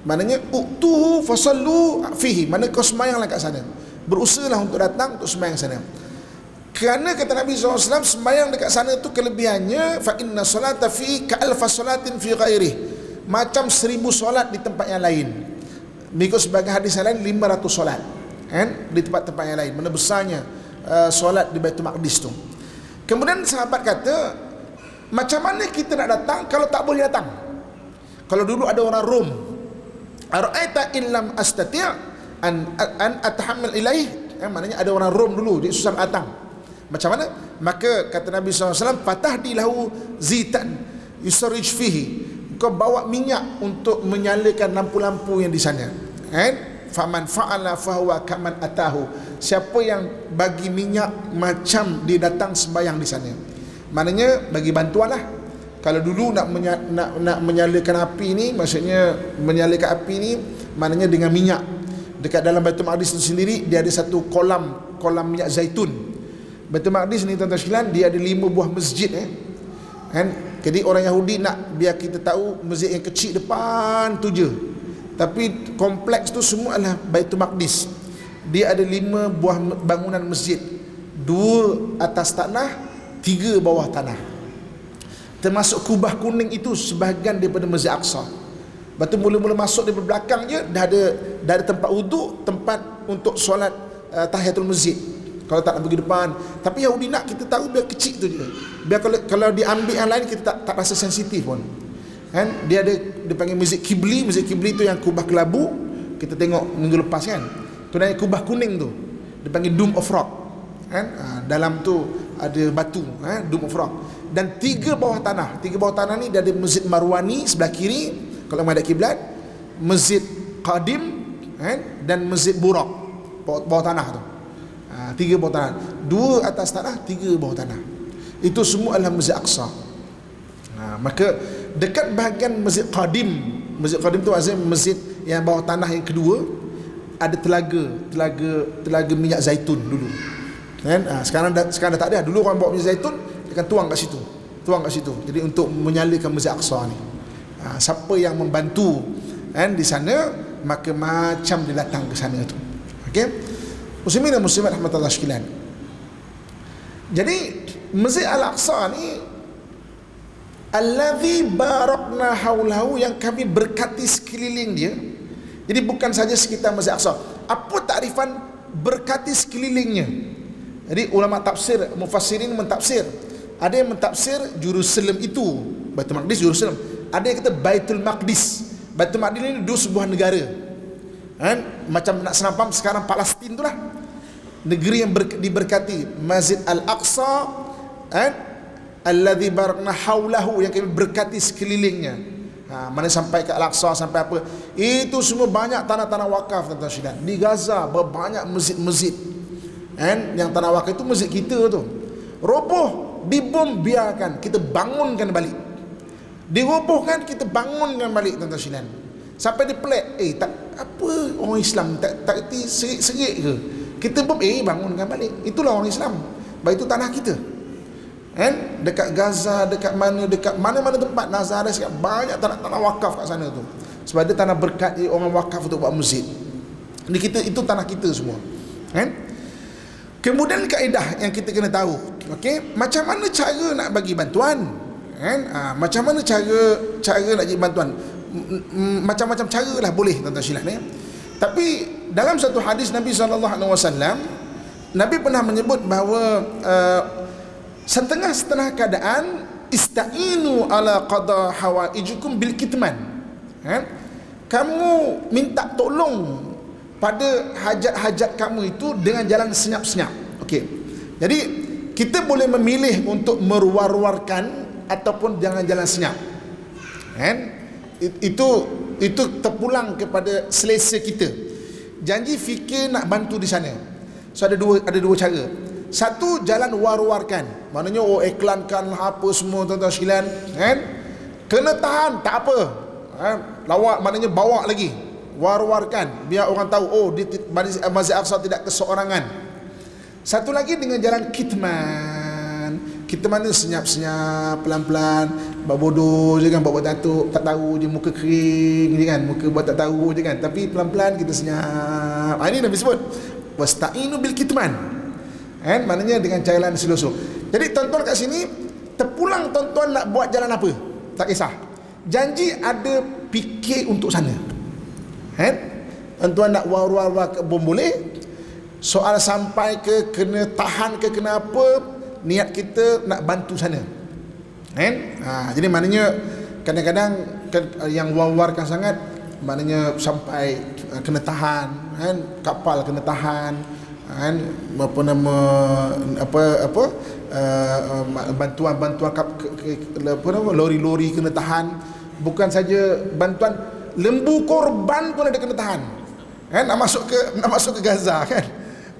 maknanya utuhu fasallu fihi. Mana kau semayanglah kat sana. Berusahalah untuk datang untuk semayang sana kerana kata Nabi SAW sembahyang dekat sana tu kelebihannya fa inna solata fi ka alfa solatin fi ghairi macam seribu solat di tempat yang lain mengikut sebagai hadis yang lain 500 solat kan di tempat-tempat yang lain mana besarnya uh, solat di Baitul Maqdis tu. Kemudian sahabat kata, macam mana kita nak datang kalau tak boleh datang? Kalau dulu ada orang Rom, Ara'aita in lam astati' an an atahammal ilaih. Eh, maknanya ada orang Rom dulu dia susah datang. Macam mana? Maka kata Nabi SAW Patah di lahu zitan Yusarij fihi. Kau bawa minyak untuk menyalakan lampu-lampu yang di sana. Kan? Faman fa'ala fahuwa kaman atahu. Siapa yang bagi minyak Macam dia datang sembayang di sana. Maknanya bagi bantuan lah Kalau dulu nak, menya, nak, nak menyalakan api ni Maksudnya menyalakan api ni Maknanya dengan minyak. Dekat dalam Baitul Maqdis itu sendiri Dia ada satu kolam Kolam minyak zaitun Baitul Maqdis ni tuan-tuan sekalian dia ada lima buah masjid eh. Kan? Jadi orang Yahudi nak biar kita tahu masjid yang kecil depan tu je. Tapi kompleks tu semua adalah Baitul Maqdis. Dia ada lima buah bangunan masjid. Dua atas tanah, tiga bawah tanah. Termasuk kubah kuning itu sebahagian daripada Masjid Aqsa. Batu mula-mula masuk di belakang je dah ada dah ada tempat wuduk, tempat untuk solat uh, tahiyatul masjid kalau tak nak pergi depan. Tapi Yahudi nak kita tahu biar kecil tu je. Biar kalau kalau diambil yang lain kita tak, tak rasa sensitif pun. Kan? Dia ada dia panggil masjid kibli masjid kibli tu yang kubah kelabu. Kita tengok minggu lepas kan. Tu namanya kubah kuning tu. Dia panggil dome of rock. Kan? Ha, dalam tu ada batu ha, dome of rock. Dan tiga bawah tanah. Tiga bawah tanah ni dia ada masjid marwani sebelah kiri. Kalau menghadap kiblat. Masjid qadim kan? Dan masjid burak bawah, bawah tanah tu Tiga bawah tanah. Dua atas tanah tiga bawah tanah. Itu semua adalah masjid Aqsa. Ha, maka dekat bahagian masjid Qadim masjid Qadim tu maksudnya masjid yang bawah tanah yang kedua ada telaga telaga telaga minyak zaitun dulu. Kan? Ha, sekarang dah, sekarang dah tak ada. Dulu orang bawa minyak zaitun akan tuang kat situ. Tuang kat situ. Jadi untuk menyalakan masjid Aqsa ni. Ha, siapa yang membantu kan di sana maka macam dia datang ke sana tu. Okey Muslimin dan muslimat rahmatullah sekalian. Jadi Masjid Al-Aqsa ni allazi barakna haulahu yang kami berkati sekeliling dia. Jadi bukan saja sekitar Masjid Al-Aqsa. Apa takrifan berkati sekelilingnya? Jadi ulama tafsir, mufassirin mentafsir. Ada yang mentafsir Jerusalem itu, Baitul Maqdis Jerusalem. Ada yang kata Baitul Maqdis. Baitul Maqdis ini dua sebuah negara kan? macam nak senampam sekarang Palestin tu lah negeri yang ber, diberkati Masjid Al-Aqsa kan? alladhi barakna haulahu yang kami berkati sekelilingnya ha, mana sampai ke Al-Aqsa sampai apa itu semua banyak tanah-tanah wakaf tuan-tuan syaitan di Gaza berbanyak masjid-masjid kan? yang tanah wakaf itu masjid kita tu roboh dibom biarkan kita bangunkan balik dirobohkan kita bangunkan balik tuan-tuan syaitan Sampai dia pelik Eh tak Apa orang Islam Tak tak erti serik-serik ke? Kita pun Eh bangunkan balik. Itulah orang Islam. Baik itu tanah kita. Kan? Dekat Gaza Dekat mana Dekat mana-mana tempat Nazares Banyak tanah-tanah wakaf kat sana tu. Sebab dia tanah berkat Orang wakaf untuk buat masjid. Ini kita Itu tanah kita semua. Kan? Kemudian kaedah yang kita kena tahu Okey, macam mana cara nak bagi bantuan? Kan? Ha, macam mana cara cara nak bagi bantuan? Macam-macam cara lah boleh tuan-tuan silap ni. Tapi dalam satu hadis Nabi SAW Nabi pernah menyebut bahawa uh, setengah-setengah keadaan ista'inu ala qada hawaijukum bil kitman. Ha? Kamu minta tolong pada hajat-hajat kamu itu dengan jalan senyap-senyap. Okey. Jadi kita boleh memilih untuk meruar-ruarkan ataupun jangan jalan senyap. Kan? Itu itu terpulang kepada selesa kita. Janji fikir nak bantu di sana. So ada dua ada dua cara. Satu jalan war-warkan. Maknanya oh iklankan apa semua tuan-tuan sekalian kan? Kena tahan tak apa. Ha? lawak maknanya bawa lagi. War-warkan biar orang tahu oh di Masjid Aqsa tidak keseorangan. Satu lagi dengan jalan kitman kita mana senyap-senyap pelan-pelan buat bodoh je kan buat buat tato tak tahu je muka kering je kan muka buat tak tahu je kan. Tapi pelan-pelan kita senyap. Ha, ini Nabi sebut wasta'inu bil kitman kan? Maknanya dengan jalan slow jadi tuan-tuan kat sini terpulang tuan-tuan nak buat jalan apa? Tak kisah. Janji ada fikir untuk sana. Kan? Tuan-tuan nak war-war bom boleh. Soal sampai ke kena tahan ke kena apa niat kita nak bantu sana. Kan? Ha, jadi maknanya kadang-kadang yang wawarkan sangat maknanya sampai uh, kena tahan kan? Kapal kena tahan kan? Apa nama apa apa uh, bantuan-bantuan ke, apa nama lori-lori kena tahan. Bukan saja bantuan lembu korban pun ada kena tahan. Kan? Nak masuk ke nak masuk ke Gaza kan?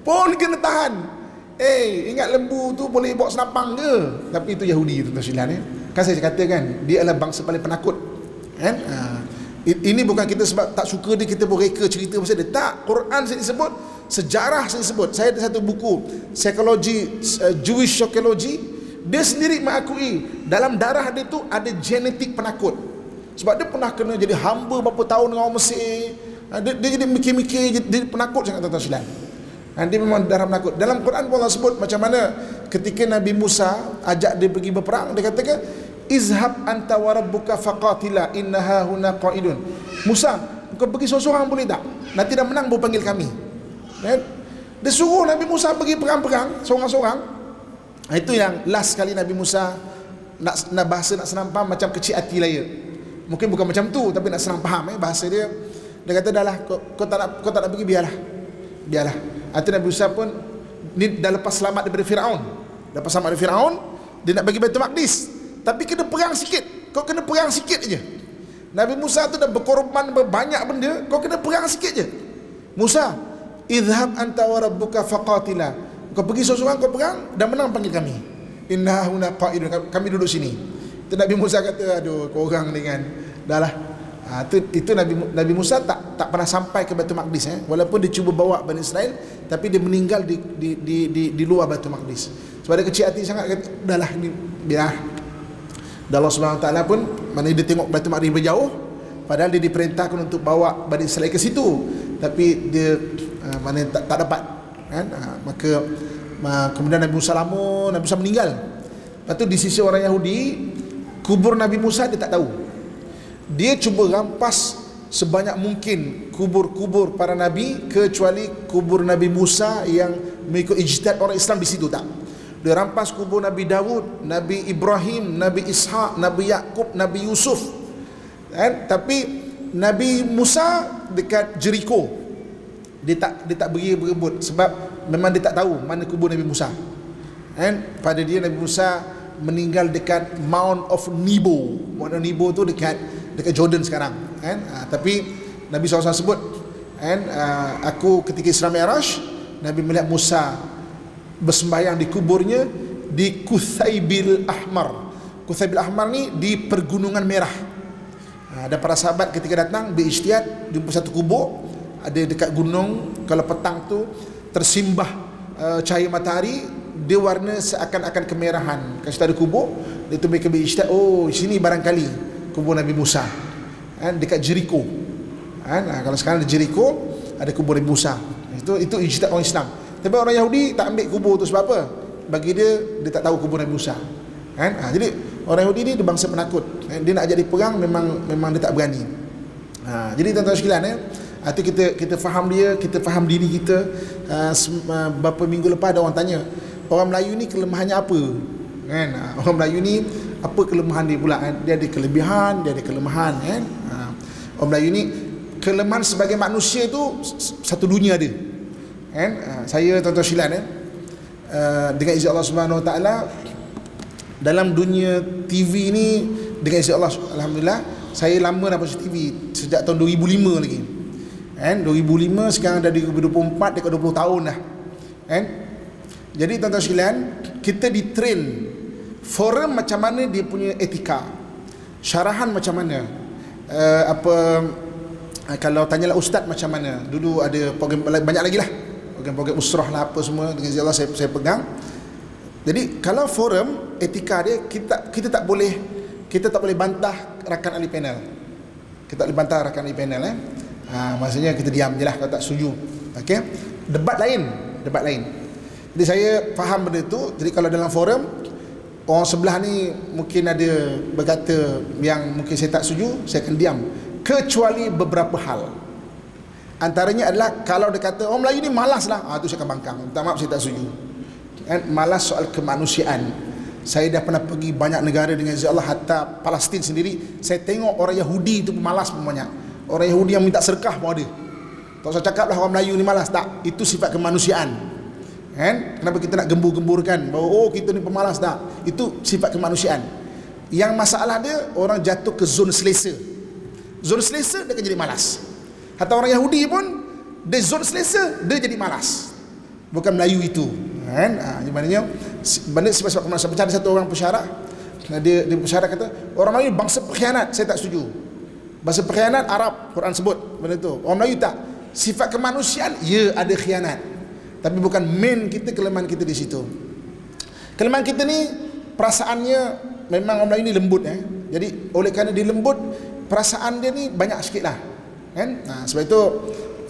Pun kena tahan eh ingat lembu tu boleh bawa senapang ke? Tapi itu Yahudi tu tuan eh. Kan saya katakan dia adalah bangsa paling penakut kan? Uh, ini bukan kita sebab tak suka dia kita bereka cerita pasal dia. Tak Quran saya disebut sejarah saya sebut. Saya ada satu buku psikologi uh, Jewish psychology. Dia sendiri mengakui dalam darah dia tu ada genetik penakut. Sebab dia pernah kena jadi hamba berapa tahun dengan orang Mesir. Uh, dia, dia jadi mikir-mikir dia penakut sangat tuan-tuan silam uh, dia memang darah penakut dalam Quran pun Allah sebut macam mana ketika Nabi Musa ajak dia pergi berperang dia katakan izhab anta wa rabbuka faqatila innaha huna qaidun. Musa kau pergi seorang-seorang boleh tak? Nanti dah menang baru panggil kami. Kan? Dia suruh Nabi Musa pergi perang-perang seorang-seorang. Itu yang last kali Nabi Musa nak, nak bahasa nak senang faham macam kecil hati laya mungkin bukan macam tu tapi nak senang faham eh, bahasa dia. Dia kata dah lah kau, kau, tak nak, kau tak nak pergi biarlah biarlah Nanti Nabi Musa pun ni dah lepas selamat daripada Fir'aun. Lepas selamat daripada Fir'aun dia nak bagi Baitul Maqdis. Tapi kena perang sikit. Kau kena perang sikit aja Nabi Musa tu dah berkorban berbanyak benda kau kena perang sikit je. Musa idhab anta wa rabbuka faqatila. Kau pergi seorang-seorang kau perang dan menang panggil kami. Inna huna qa'idun. Kami duduk sini. Tu Nabi Musa kata aduh kau orang dengan dah lah ha, itu, itu Nabi Nabi Musa tak tak pernah sampai ke Baitul Maqdis eh. Walaupun dia cuba bawa Bani Israel tapi dia meninggal di di di di, di luar Baitul Maqdis. Sebab dia kecil hati sangat kata dah lah ni biar. Dan Allah Subhanahu taala pun mana dia tengok Baitul Maqdis berjauh padahal dia diperintahkan untuk bawa Bani Israel ke situ. Tapi dia uh, mana tak, tak dapat kan? Uh, maka uh, kemudian Nabi Musa lama Nabi Musa meninggal. Lepas tu di sisi orang Yahudi kubur Nabi Musa dia tak tahu dia cuba rampas sebanyak mungkin kubur-kubur para nabi kecuali kubur Nabi Musa yang mengikut ijtihad orang Islam di situ tak dia rampas kubur Nabi Dawud, Nabi Ibrahim, Nabi Ishaq, Nabi Yakub, Nabi Yusuf. Kan? Tapi Nabi Musa dekat Jericho. Dia tak dia tak beri berebut sebab memang dia tak tahu mana kubur Nabi Musa. Kan? Pada dia Nabi Musa meninggal dekat Mount of Nebo. Mount of Nebo tu dekat dekat Jordan sekarang. Kan? Ha, tapi Nabi SAW sebut kan? Ha, aku ketika Isra Mi'raj Nabi melihat Musa bersembahyang di kuburnya di Kuthaibil Ahmar. Kuthaibil Ahmar ni di Pergunungan Merah. Ada para sahabat ketika datang beristiad jumpa satu kubur ada dekat gunung kalau petang tu tersimbah uh, cahaya matahari dia warna seakan-akan kemerahan. Kalau ada kubur, dia tu mereka beristiad, oh sini barangkali kubur Nabi Musa. Ha, dekat Jericho. Ha, kalau sekarang ada Jericho, ada kubur Nabi Musa. Itu itu ijtihad orang Islam. Tapi orang Yahudi tak ambil kubur tu sebab apa? Bagi dia dia tak tahu kubur Nabi Musa. Kan? Ha, jadi orang Yahudi ni dia bangsa penakut. Eh, dia nak jadi perang memang memang dia tak berani. Ha, jadi tuan-tuan sekalian eh, itu kita kita faham dia, kita faham diri kita. Uh, beberapa minggu lepas ada orang tanya, orang Melayu ni kelemahannya apa? Kan? Ha, orang Melayu ni apa kelemahan dia pula? Kan? Dia ada kelebihan, dia ada kelemahan kan? Ha, orang Melayu ni kelemahan sebagai manusia tu satu dunia dia. Kan uh, saya tuan-tuan silan eh? Uh, dengan izin Allah Subhanahu Wa Taala dalam dunia TV ni dengan izin Allah alhamdulillah saya lama dah pasal TV sejak tahun 2005 lagi. Kan 2005 sekarang dah 2024 dekat 20 tahun dah. Kan jadi tuan-tuan sekalian kita di train forum macam mana dia punya etika syarahan macam mana uh, apa uh, kalau tanyalah ustaz macam mana dulu ada program banyak lagi lah program-program usrah lah apa semua dengan Allah saya saya pegang. Jadi kalau forum etika dia kita kita tak boleh kita tak boleh bantah rakan ahli panel. Kita tak boleh bantah rakan ahli panel eh. Ha, maksudnya kita diam je lah kalau tak setuju. Okey. Debat lain, debat lain. Jadi saya faham benda tu. Jadi kalau dalam forum orang sebelah ni mungkin ada berkata yang mungkin saya tak setuju, saya akan diam kecuali beberapa hal. Antaranya adalah kalau dia kata orang Melayu ni malas lah, ah, tu saya akan bangkang. Minta maaf saya tak setuju. Kan? Malas soal kemanusiaan. Saya dah pernah pergi banyak negara dengan izin Allah hatta Palestin sendiri. Saya tengok orang Yahudi itu malas pun banyak. Orang Yahudi yang minta serkah pun ada. Tak usah cakap lah orang Melayu ni malas. Tak. Itu sifat kemanusiaan. Kan? Kenapa kita nak gembur-gemburkan bahawa oh kita ni pemalas tak? Itu sifat kemanusiaan. Yang masalah dia orang jatuh ke zon selesa. Zon selesa dia akan jadi malas. Hatta orang Yahudi pun dia zon selesa dia jadi malas. Bukan Melayu itu. Kan? Ha, maknanya benda sebab-sebab kemanusiaan. Ada satu orang pesyarah dia dia pesyarah kata orang Melayu bangsa pengkhianat. Saya tak setuju. Bangsa pengkhianat Arab Quran sebut benda tu. Orang Melayu tak. Sifat kemanusiaan ya ada khianat. Tapi bukan main kita kelemahan kita di situ. Kelemahan kita ni perasaannya memang orang Melayu ni lembut eh. Jadi oleh kerana dia lembut perasaan dia ni banyak sikit lah. Kan? Nah, sebab itu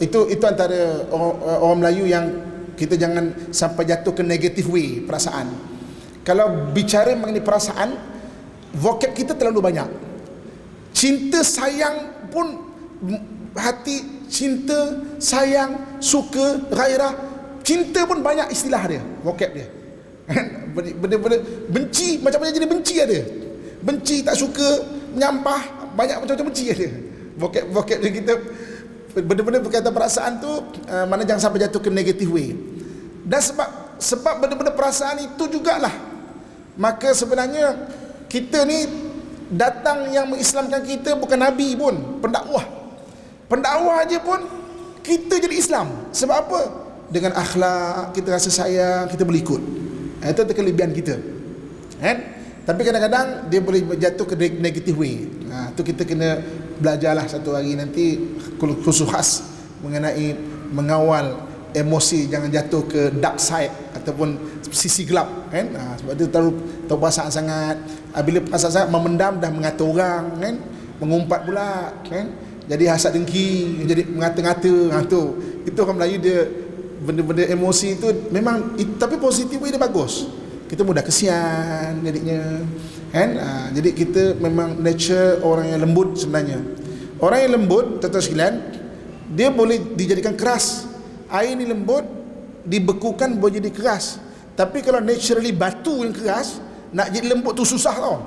itu itu antara orang, orang Melayu yang kita jangan sampai jatuh ke negative way perasaan. Kalau bicara mengenai perasaan, vocab kita terlalu banyak. Cinta sayang pun hati cinta sayang suka gairah Cinta pun banyak istilah dia, vocab dia. Benda-benda benci macam-macam jadi benci ada. Benci tak suka menyampah banyak macam-macam benci ada. Vocab vocab dia kita benda-benda berkaitan perasaan tu uh, mana jangan sampai jatuh ke negative way. Dan sebab sebab benda-benda perasaan itu jugalah maka sebenarnya kita ni datang yang mengislamkan kita bukan nabi pun, pendakwah. Pendakwah aja pun kita jadi Islam. Sebab apa? Dengan akhlak kita rasa sayang kita boleh ikut. Ha, itu kelebihan kita. Kan? Tapi kadang-kadang dia boleh jatuh ke negative way. Ha, tu kita kena belajarlah satu hari nanti khusus khas mengenai mengawal emosi jangan jatuh ke dark side ataupun sisi gelap kan? Ha, sebab dia terlalu perasaan sangat. Ha, bila perasaan sangat memendam dah mengata orang kan? Mengumpat pula kan? Jadi hasad dengki jadi mengata-ngata. Ha, tu. Itu orang Melayu dia benda-benda emosi itu memang tapi positif dia bagus. Kita mudah kesian jadinya kan? Ha, jadi kita memang nature orang yang lembut sebenarnya. Orang yang lembut tuan sekalian dia boleh dijadikan keras. Air ni lembut dibekukan boleh jadi keras. Tapi kalau naturally batu yang keras nak jadi lembut tu susah tau.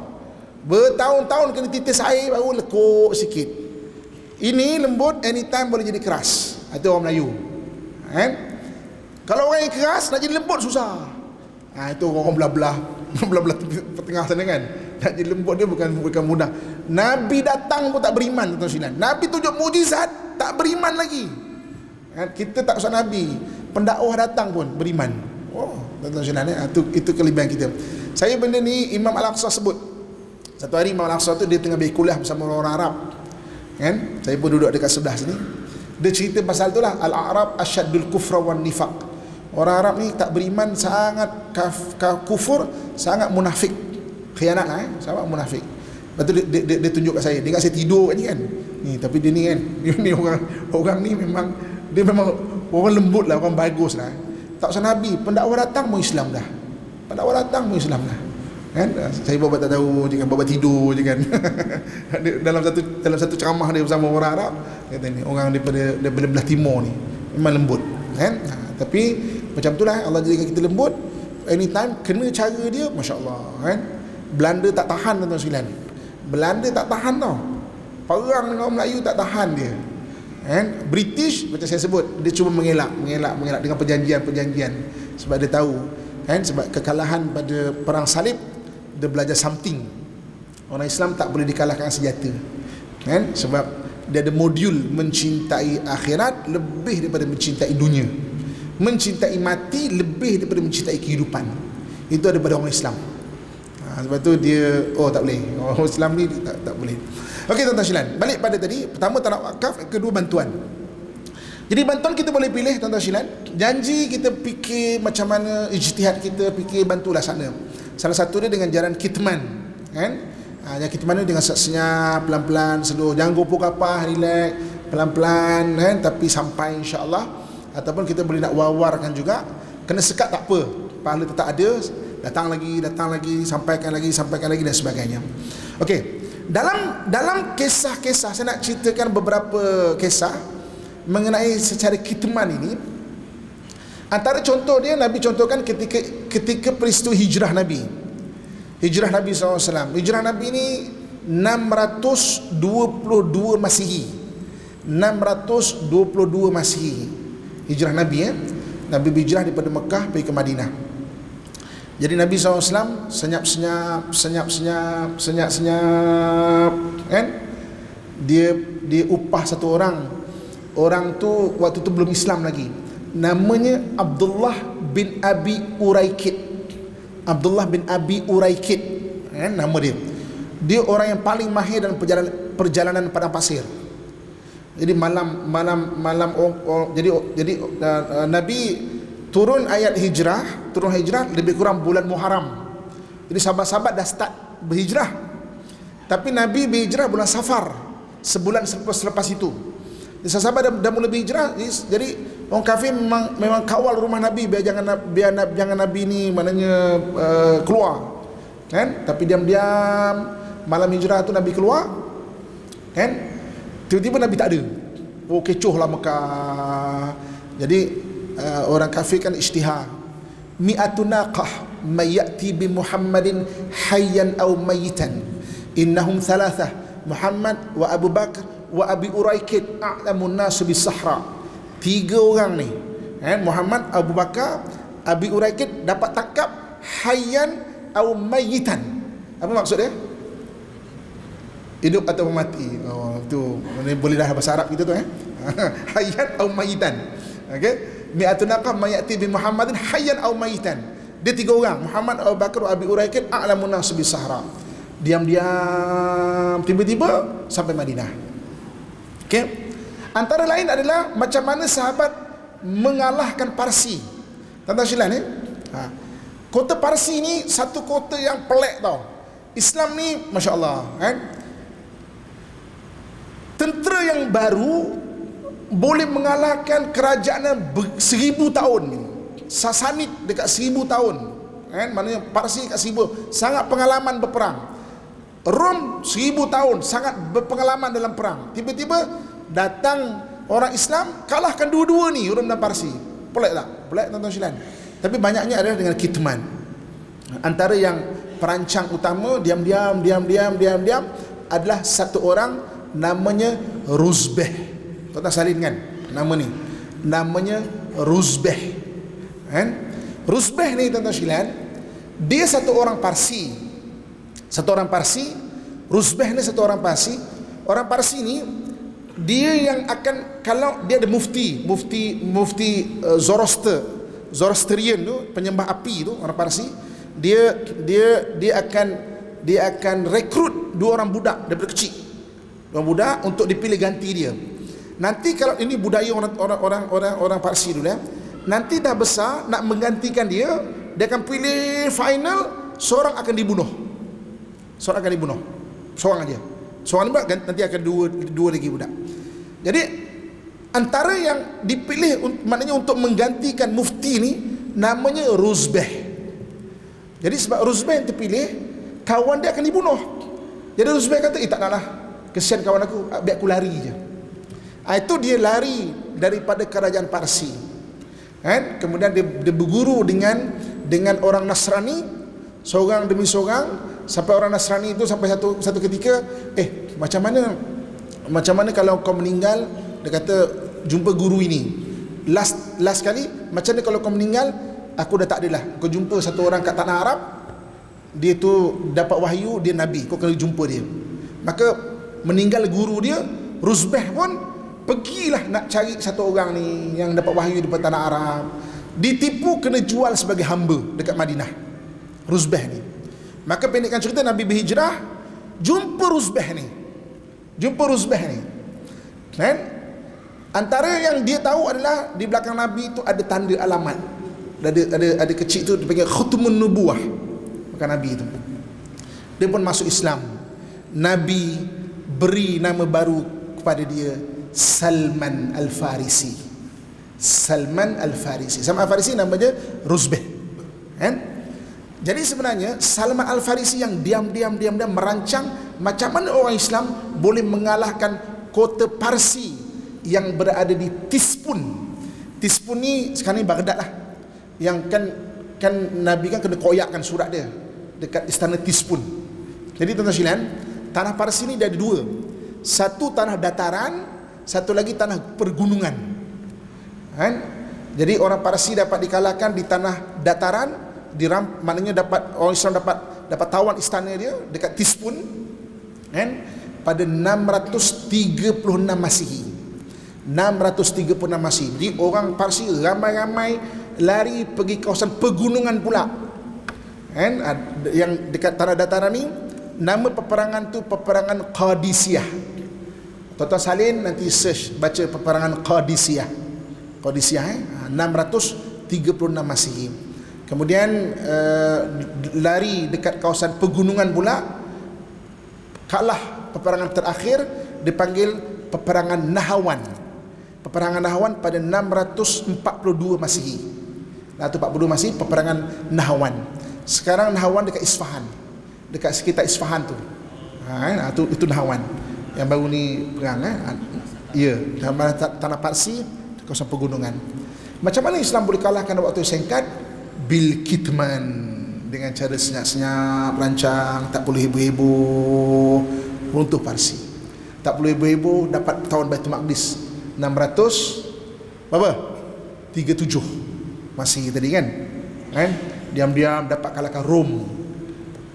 Bertahun-tahun kena titis air baru lekuk sikit. Ini lembut anytime boleh jadi keras. Itu orang Melayu kan kalau orang yang keras nak jadi lembut susah. Ha, itu orang belah-belah belah-belah tengah sana kan. Nak jadi lembut dia bukan bukan mudah. Nabi datang pun tak beriman tuan Sinan. Nabi tunjuk mujizat tak beriman lagi. Ha, kita tak usah Nabi. Pendakwah datang pun beriman. Oh, tuan Sinan eh? itu itu kelebihan kita. Saya benda ni Imam Al-Aqsa sebut. Satu hari Imam Al-Aqsa tu dia tengah berkuliah bersama orang Arab. Kan? Saya pun duduk dekat sebelah sini. Dia cerita pasal tu lah Al-Arab asyaddul kufra wan nifaq Orang Arab ni tak beriman sangat kaf, kaf, kufur, sangat munafik. Khianat lah eh, sangat munafik. Lepas tu dia, dia, dia, dia tunjuk kat saya. Dia kat saya tidur kat ni kan. Ni, tapi dia ni kan. Dia ni orang orang ni memang dia memang orang lembut lah, orang bagus lah. Tak usah Nabi, pendakwah datang mau Islam dah. Pendakwah datang mau Islam dah. Kan? Saya bawa tak tahu je kan, bawa tidur je kan. dalam satu dalam satu ceramah dia bersama orang Arab, kata ni orang daripada daripada belah timur ni memang lembut. Kan? Ha, tapi macam itulah Allah jadikan kita lembut. Anytime kena cara dia Masya Allah kan? Belanda tak tahan tuan-tuan sekalian. Belanda tak tahan tau. Perang dengan orang Melayu tak tahan dia. Kan? British macam saya sebut dia cuma mengelak mengelak mengelak dengan perjanjian-perjanjian. Sebab dia tahu kan? Sebab kekalahan pada perang salib dia belajar something. Orang Islam tak boleh dikalahkan senjata. Kan? Sebab dia ada modul mencintai akhirat lebih daripada mencintai dunia mencintai mati lebih daripada mencintai kehidupan. Itu ada pada orang Islam. Ha, sebab tu dia oh tak boleh. Orang Islam ni tak, tak boleh. Ok tuan-tuan silan balik pada tadi pertama tak nak wakaf kedua bantuan. Jadi bantuan kita boleh pilih tuan-tuan silan janji kita fikir macam mana ijtihad kita fikir bantulah sana. Salah satu dia dengan jalan kitman kan? Ha, yang kitman ni dengan senyap pelan-pelan seluruh. Jangan gopoh kapal relax pelan-pelan kan? Tapi sampai insya-Allah ataupun kita boleh nak wawarkan juga kena sekat tak apa. Pahala tetap ada datang lagi datang lagi sampaikan lagi sampaikan lagi dan sebagainya. Okey dalam dalam kisah-kisah saya nak ceritakan beberapa kisah mengenai secara kitman ini. Antara contoh dia Nabi contohkan ketika ketika peristiwa hijrah Nabi. Hijrah Nabi SAW hijrah Nabi ini 622 Masihi. 622 Masihi hijrah Nabi ya Nabi berhijrah daripada Mekah pergi ke Madinah. Jadi Nabi SAW senyap-senyap senyap-senyap senyap-senyap kan? Dia dia upah satu orang. Orang tu waktu tu belum Islam lagi. Namanya Abdullah bin Abi Uraikid Abdullah bin Abi Uraikid eh, nama dia. Dia orang yang paling mahir dalam perjalanan, perjalanan padang pasir jadi malam malam malam oh, oh, jadi oh, jadi uh, Nabi turun ayat hijrah turun hijrah lebih kurang bulan Muharram. Jadi sahabat-sahabat dah start berhijrah. Tapi Nabi berhijrah bulan Safar sebulan selepas, selepas itu. Sahabat dah, dah mula berhijrah jadi orang kafir memang memang kawal rumah Nabi biar jangan biar jangan Nabi ni maknanya uh, keluar. Kan? Tapi diam-diam malam hijrah tu Nabi keluar. Kan tiba-tiba Nabi tak ada. Oh kecoh lah Mekah. Jadi uh, orang kafir kan isytihar. Mi'atu naqah mayati bi Muhammadin hayyan aw mayitan innahum thalathah Muhammad wa Abu Bakar wa Abi Uraikid a'lamun nas bis sahra. Tiga orang ni eh, Muhammad Abu Bakar Abi Uraikid dapat tangkap hayyan atau mayitan apa maksud dia hidup atau mati oh tu boleh dah bahasa Arab kita tu eh hayyan atau mayitan okey mi'atun naqam mayati bi Muhammadin hayyan atau mayitan dia tiga orang Muhammad Abu Bakar Abi Uraikid a'lamun nas bis sahra diam-diam tiba-tiba sampai Madinah Okay. Antara lain adalah macam mana sahabat mengalahkan Parsi. Tentang silan ni. Ha. Kota Parsi ni satu kota yang pelik tau. Islam ni Masya Allah. Kan? Tentera yang baru boleh mengalahkan kerajaan seribu tahun. Sasanid dekat seribu tahun. Kan? Maknanya Parsi dekat seribu. Sangat pengalaman berperang. Rom seribu tahun sangat berpengalaman dalam perang. Tiba-tiba datang orang Islam kalahkan dua-dua ni Rom dan Parsi. Pelik tak? Pelik tuan-tuan silan. Tapi banyaknya adalah dengan kitman. Antara yang perancang utama diam-diam diam-diam diam-diam adalah satu orang namanya Ruzbeh. Tuan-tuan salin kan nama ni. Namanya Ruzbeh. Kan? Ruzbeh ni tuan-tuan silan dia satu orang Parsi satu orang Parsi Rusbeh ni satu orang Parsi orang Parsi ni dia yang akan kalau dia ada mufti mufti mufti uh, Zoroaster Zoroastrian tu penyembah api tu orang Parsi dia dia dia akan dia akan rekrut dua orang budak daripada kecil orang budak untuk dipilih ganti dia. Nanti kalau ini budaya orang orang orang orang, orang Parsi dulu ya. Nanti dah besar nak menggantikan dia dia akan pilih final seorang akan dibunuh. Seorang akan dibunuh. Seorang aja. Seorang ni nanti akan dua dua lagi budak. Jadi antara yang dipilih maknanya untuk menggantikan mufti ni namanya Ruzbeh jadi sebab Ruzbeh yang terpilih kawan dia akan dibunuh. Jadi Ruzbeh kata eh tak naklah kesian kawan aku biar aku lari je. Ha, itu dia lari daripada kerajaan Parsi. Kan? Kemudian dia, dia berguru dengan dengan orang Nasrani seorang demi seorang sampai orang Nasrani itu sampai satu satu ketika eh macam mana macam mana kalau kau meninggal? Dia kata jumpa guru ini. Last last kali macam mana kalau kau meninggal? Aku dah tak adalah. Kau jumpa satu orang kat tanah Arab dia tu dapat wahyu dia nabi. Kau kena jumpa dia. Maka meninggal guru dia Ruzbeh pun pergilah nak cari satu orang ni yang dapat wahyu di tanah Arab ditipu kena jual sebagai hamba dekat Madinah Ruzbeh ni Maka pendekkan cerita Nabi berhijrah jumpa Ruzbah ni. Jumpa Ruzbah ni. Kan? Antara yang dia tahu adalah di belakang Nabi itu ada tanda alamat. Ada ada ada kecil tu dipanggil khutmun nubuah. Maka Nabi itu. Dia pun masuk Islam. Nabi beri nama baru kepada dia Salman Al-Farisi. Salman Al-Farisi. Salman Al-Farisi namanya Ruzbah. Kan? Jadi sebenarnya Salman Al-Farisi yang diam-diam diam-diam merancang macam mana orang Islam boleh mengalahkan kota Parsi yang berada di Tispun Tispun ni sekarang ni Baghdad lah yang kan kan Nabi kan kena koyakkan surat dia dekat istana Tispun jadi tuan-tuan tanah Parsi ni dia ada dua. Satu tanah dataran satu lagi tanah pergunungan. Kan? Jadi orang Parsi dapat dikalahkan di tanah dataran di ram, maknanya dapat orang Islam dapat dapat tawan istana dia dekat Tispun kan? Pada 636 Masihi 636 Masihi jadi orang Parsi ramai-ramai lari pergi kawasan pegunungan pula. Kan? Yang dekat tanah dataran ni nama peperangan tu peperangan Qadisiyah. Tuan-tuan salin nanti search baca peperangan Qadisiyah. Qadisiyah eh? 636 Masihi kemudian uh, lari dekat kawasan pegunungan pula kalah peperangan terakhir dipanggil peperangan Nahawan. Peperangan Nahawan pada 642 Masihi Nah, tu 42 Masihi peperangan Nahawan. Sekarang Nahawan dekat Isfahan dekat sekitar Isfahan tu. Ha, itu, itu Nahawan yang baru ni perang eh? ya tanah, tanah Parsi kawasan pegunungan. Macam mana Islam boleh kalahkan waktu singkat? Bil kitman dengan cara senyap-senyap rancang tak perlu heboh-heboh runtuh Parsi. Tak perlu heboh-heboh dapat tahun Baitul Maqdis. 600 berapa? 37 masih tadi kan? Kan? Diam-diam dapat kalahkan Rom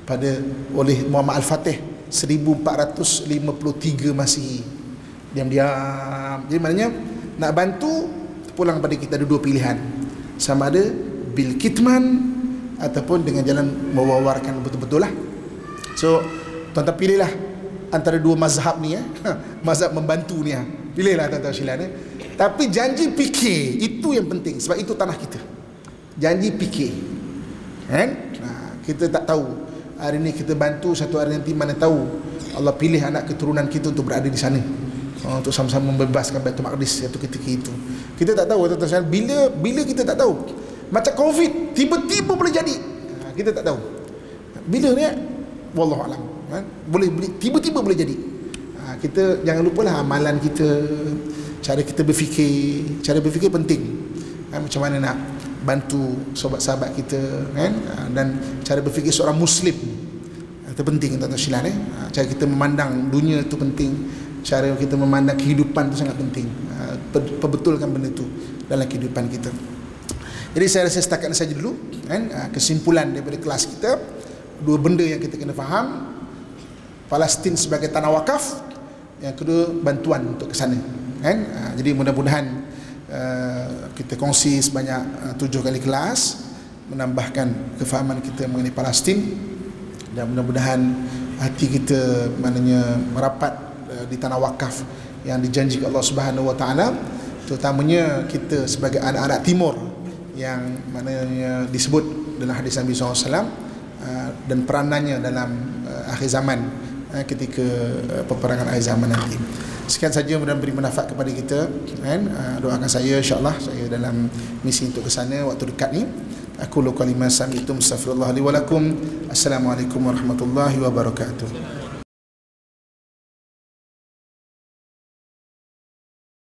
pada oleh Muhammad Al-Fatih 1453 masih diam-diam. Jadi maknanya nak bantu pulang pada kita ada dua pilihan. Sama ada bil kitman ataupun dengan jalan mewawarkan betul-betul lah. So tuan-tuan pilihlah antara dua mazhab ni ya. mazhab membantu ni ya. pilihlah tuan-tuan silan eh. tapi janji fikir itu yang penting. Sebab itu tanah kita. Janji fikir. Kan? Nah, kita tak tahu hari ni kita bantu satu hari nanti mana tahu Allah pilih anak keturunan kita untuk berada di sana. Oh, untuk sama-sama membebaskan Baitul Maqdis satu ketika itu. Kita tak tahu tuan-tuan bila bila kita tak tahu? Macam covid tiba-tiba boleh jadi. Ha, kita tak tahu. Bila ni wallahu alam. Kan boleh boleh tiba-tiba boleh jadi. Kita jangan lupalah amalan kita cara kita berfikir. Cara berfikir penting. Ha, macam mana nak bantu sahabat-sahabat kita kan? Ha, dan cara berfikir seorang muslim. Itu penting tuan-tuan eh? Ha, cara kita memandang dunia itu penting. Cara kita memandang kehidupan itu sangat penting. Perbetulkan benda itu dalam kehidupan kita. Jadi saya rasa setakat saja dulu kan? Kesimpulan daripada kelas kita. Dua benda yang kita kena faham Palestin sebagai tanah wakaf. Yang kedua bantuan untuk ke sana kan? Jadi mudah-mudahan uh, kita kongsi sebanyak uh, tujuh kali kelas menambahkan kefahaman kita mengenai Palestin dan mudah-mudahan hati kita maknanya merapat uh, di tanah wakaf yang dijanjikan Allah Subhanahu Wa Taala terutamanya kita sebagai anak-anak timur yang maknanya disebut dalam hadis Nabi SAW dan peranannya dalam akhir zaman ketika peperangan akhir zaman nanti. Sekian saja mudah beri manfaat kepada kita kan doakan saya insyaallah saya dalam misi untuk ke sana waktu dekat ni. Aku lu kalimah sami'tum astaghfirullah li wa lakum. Assalamualaikum warahmatullahi wabarakatuh.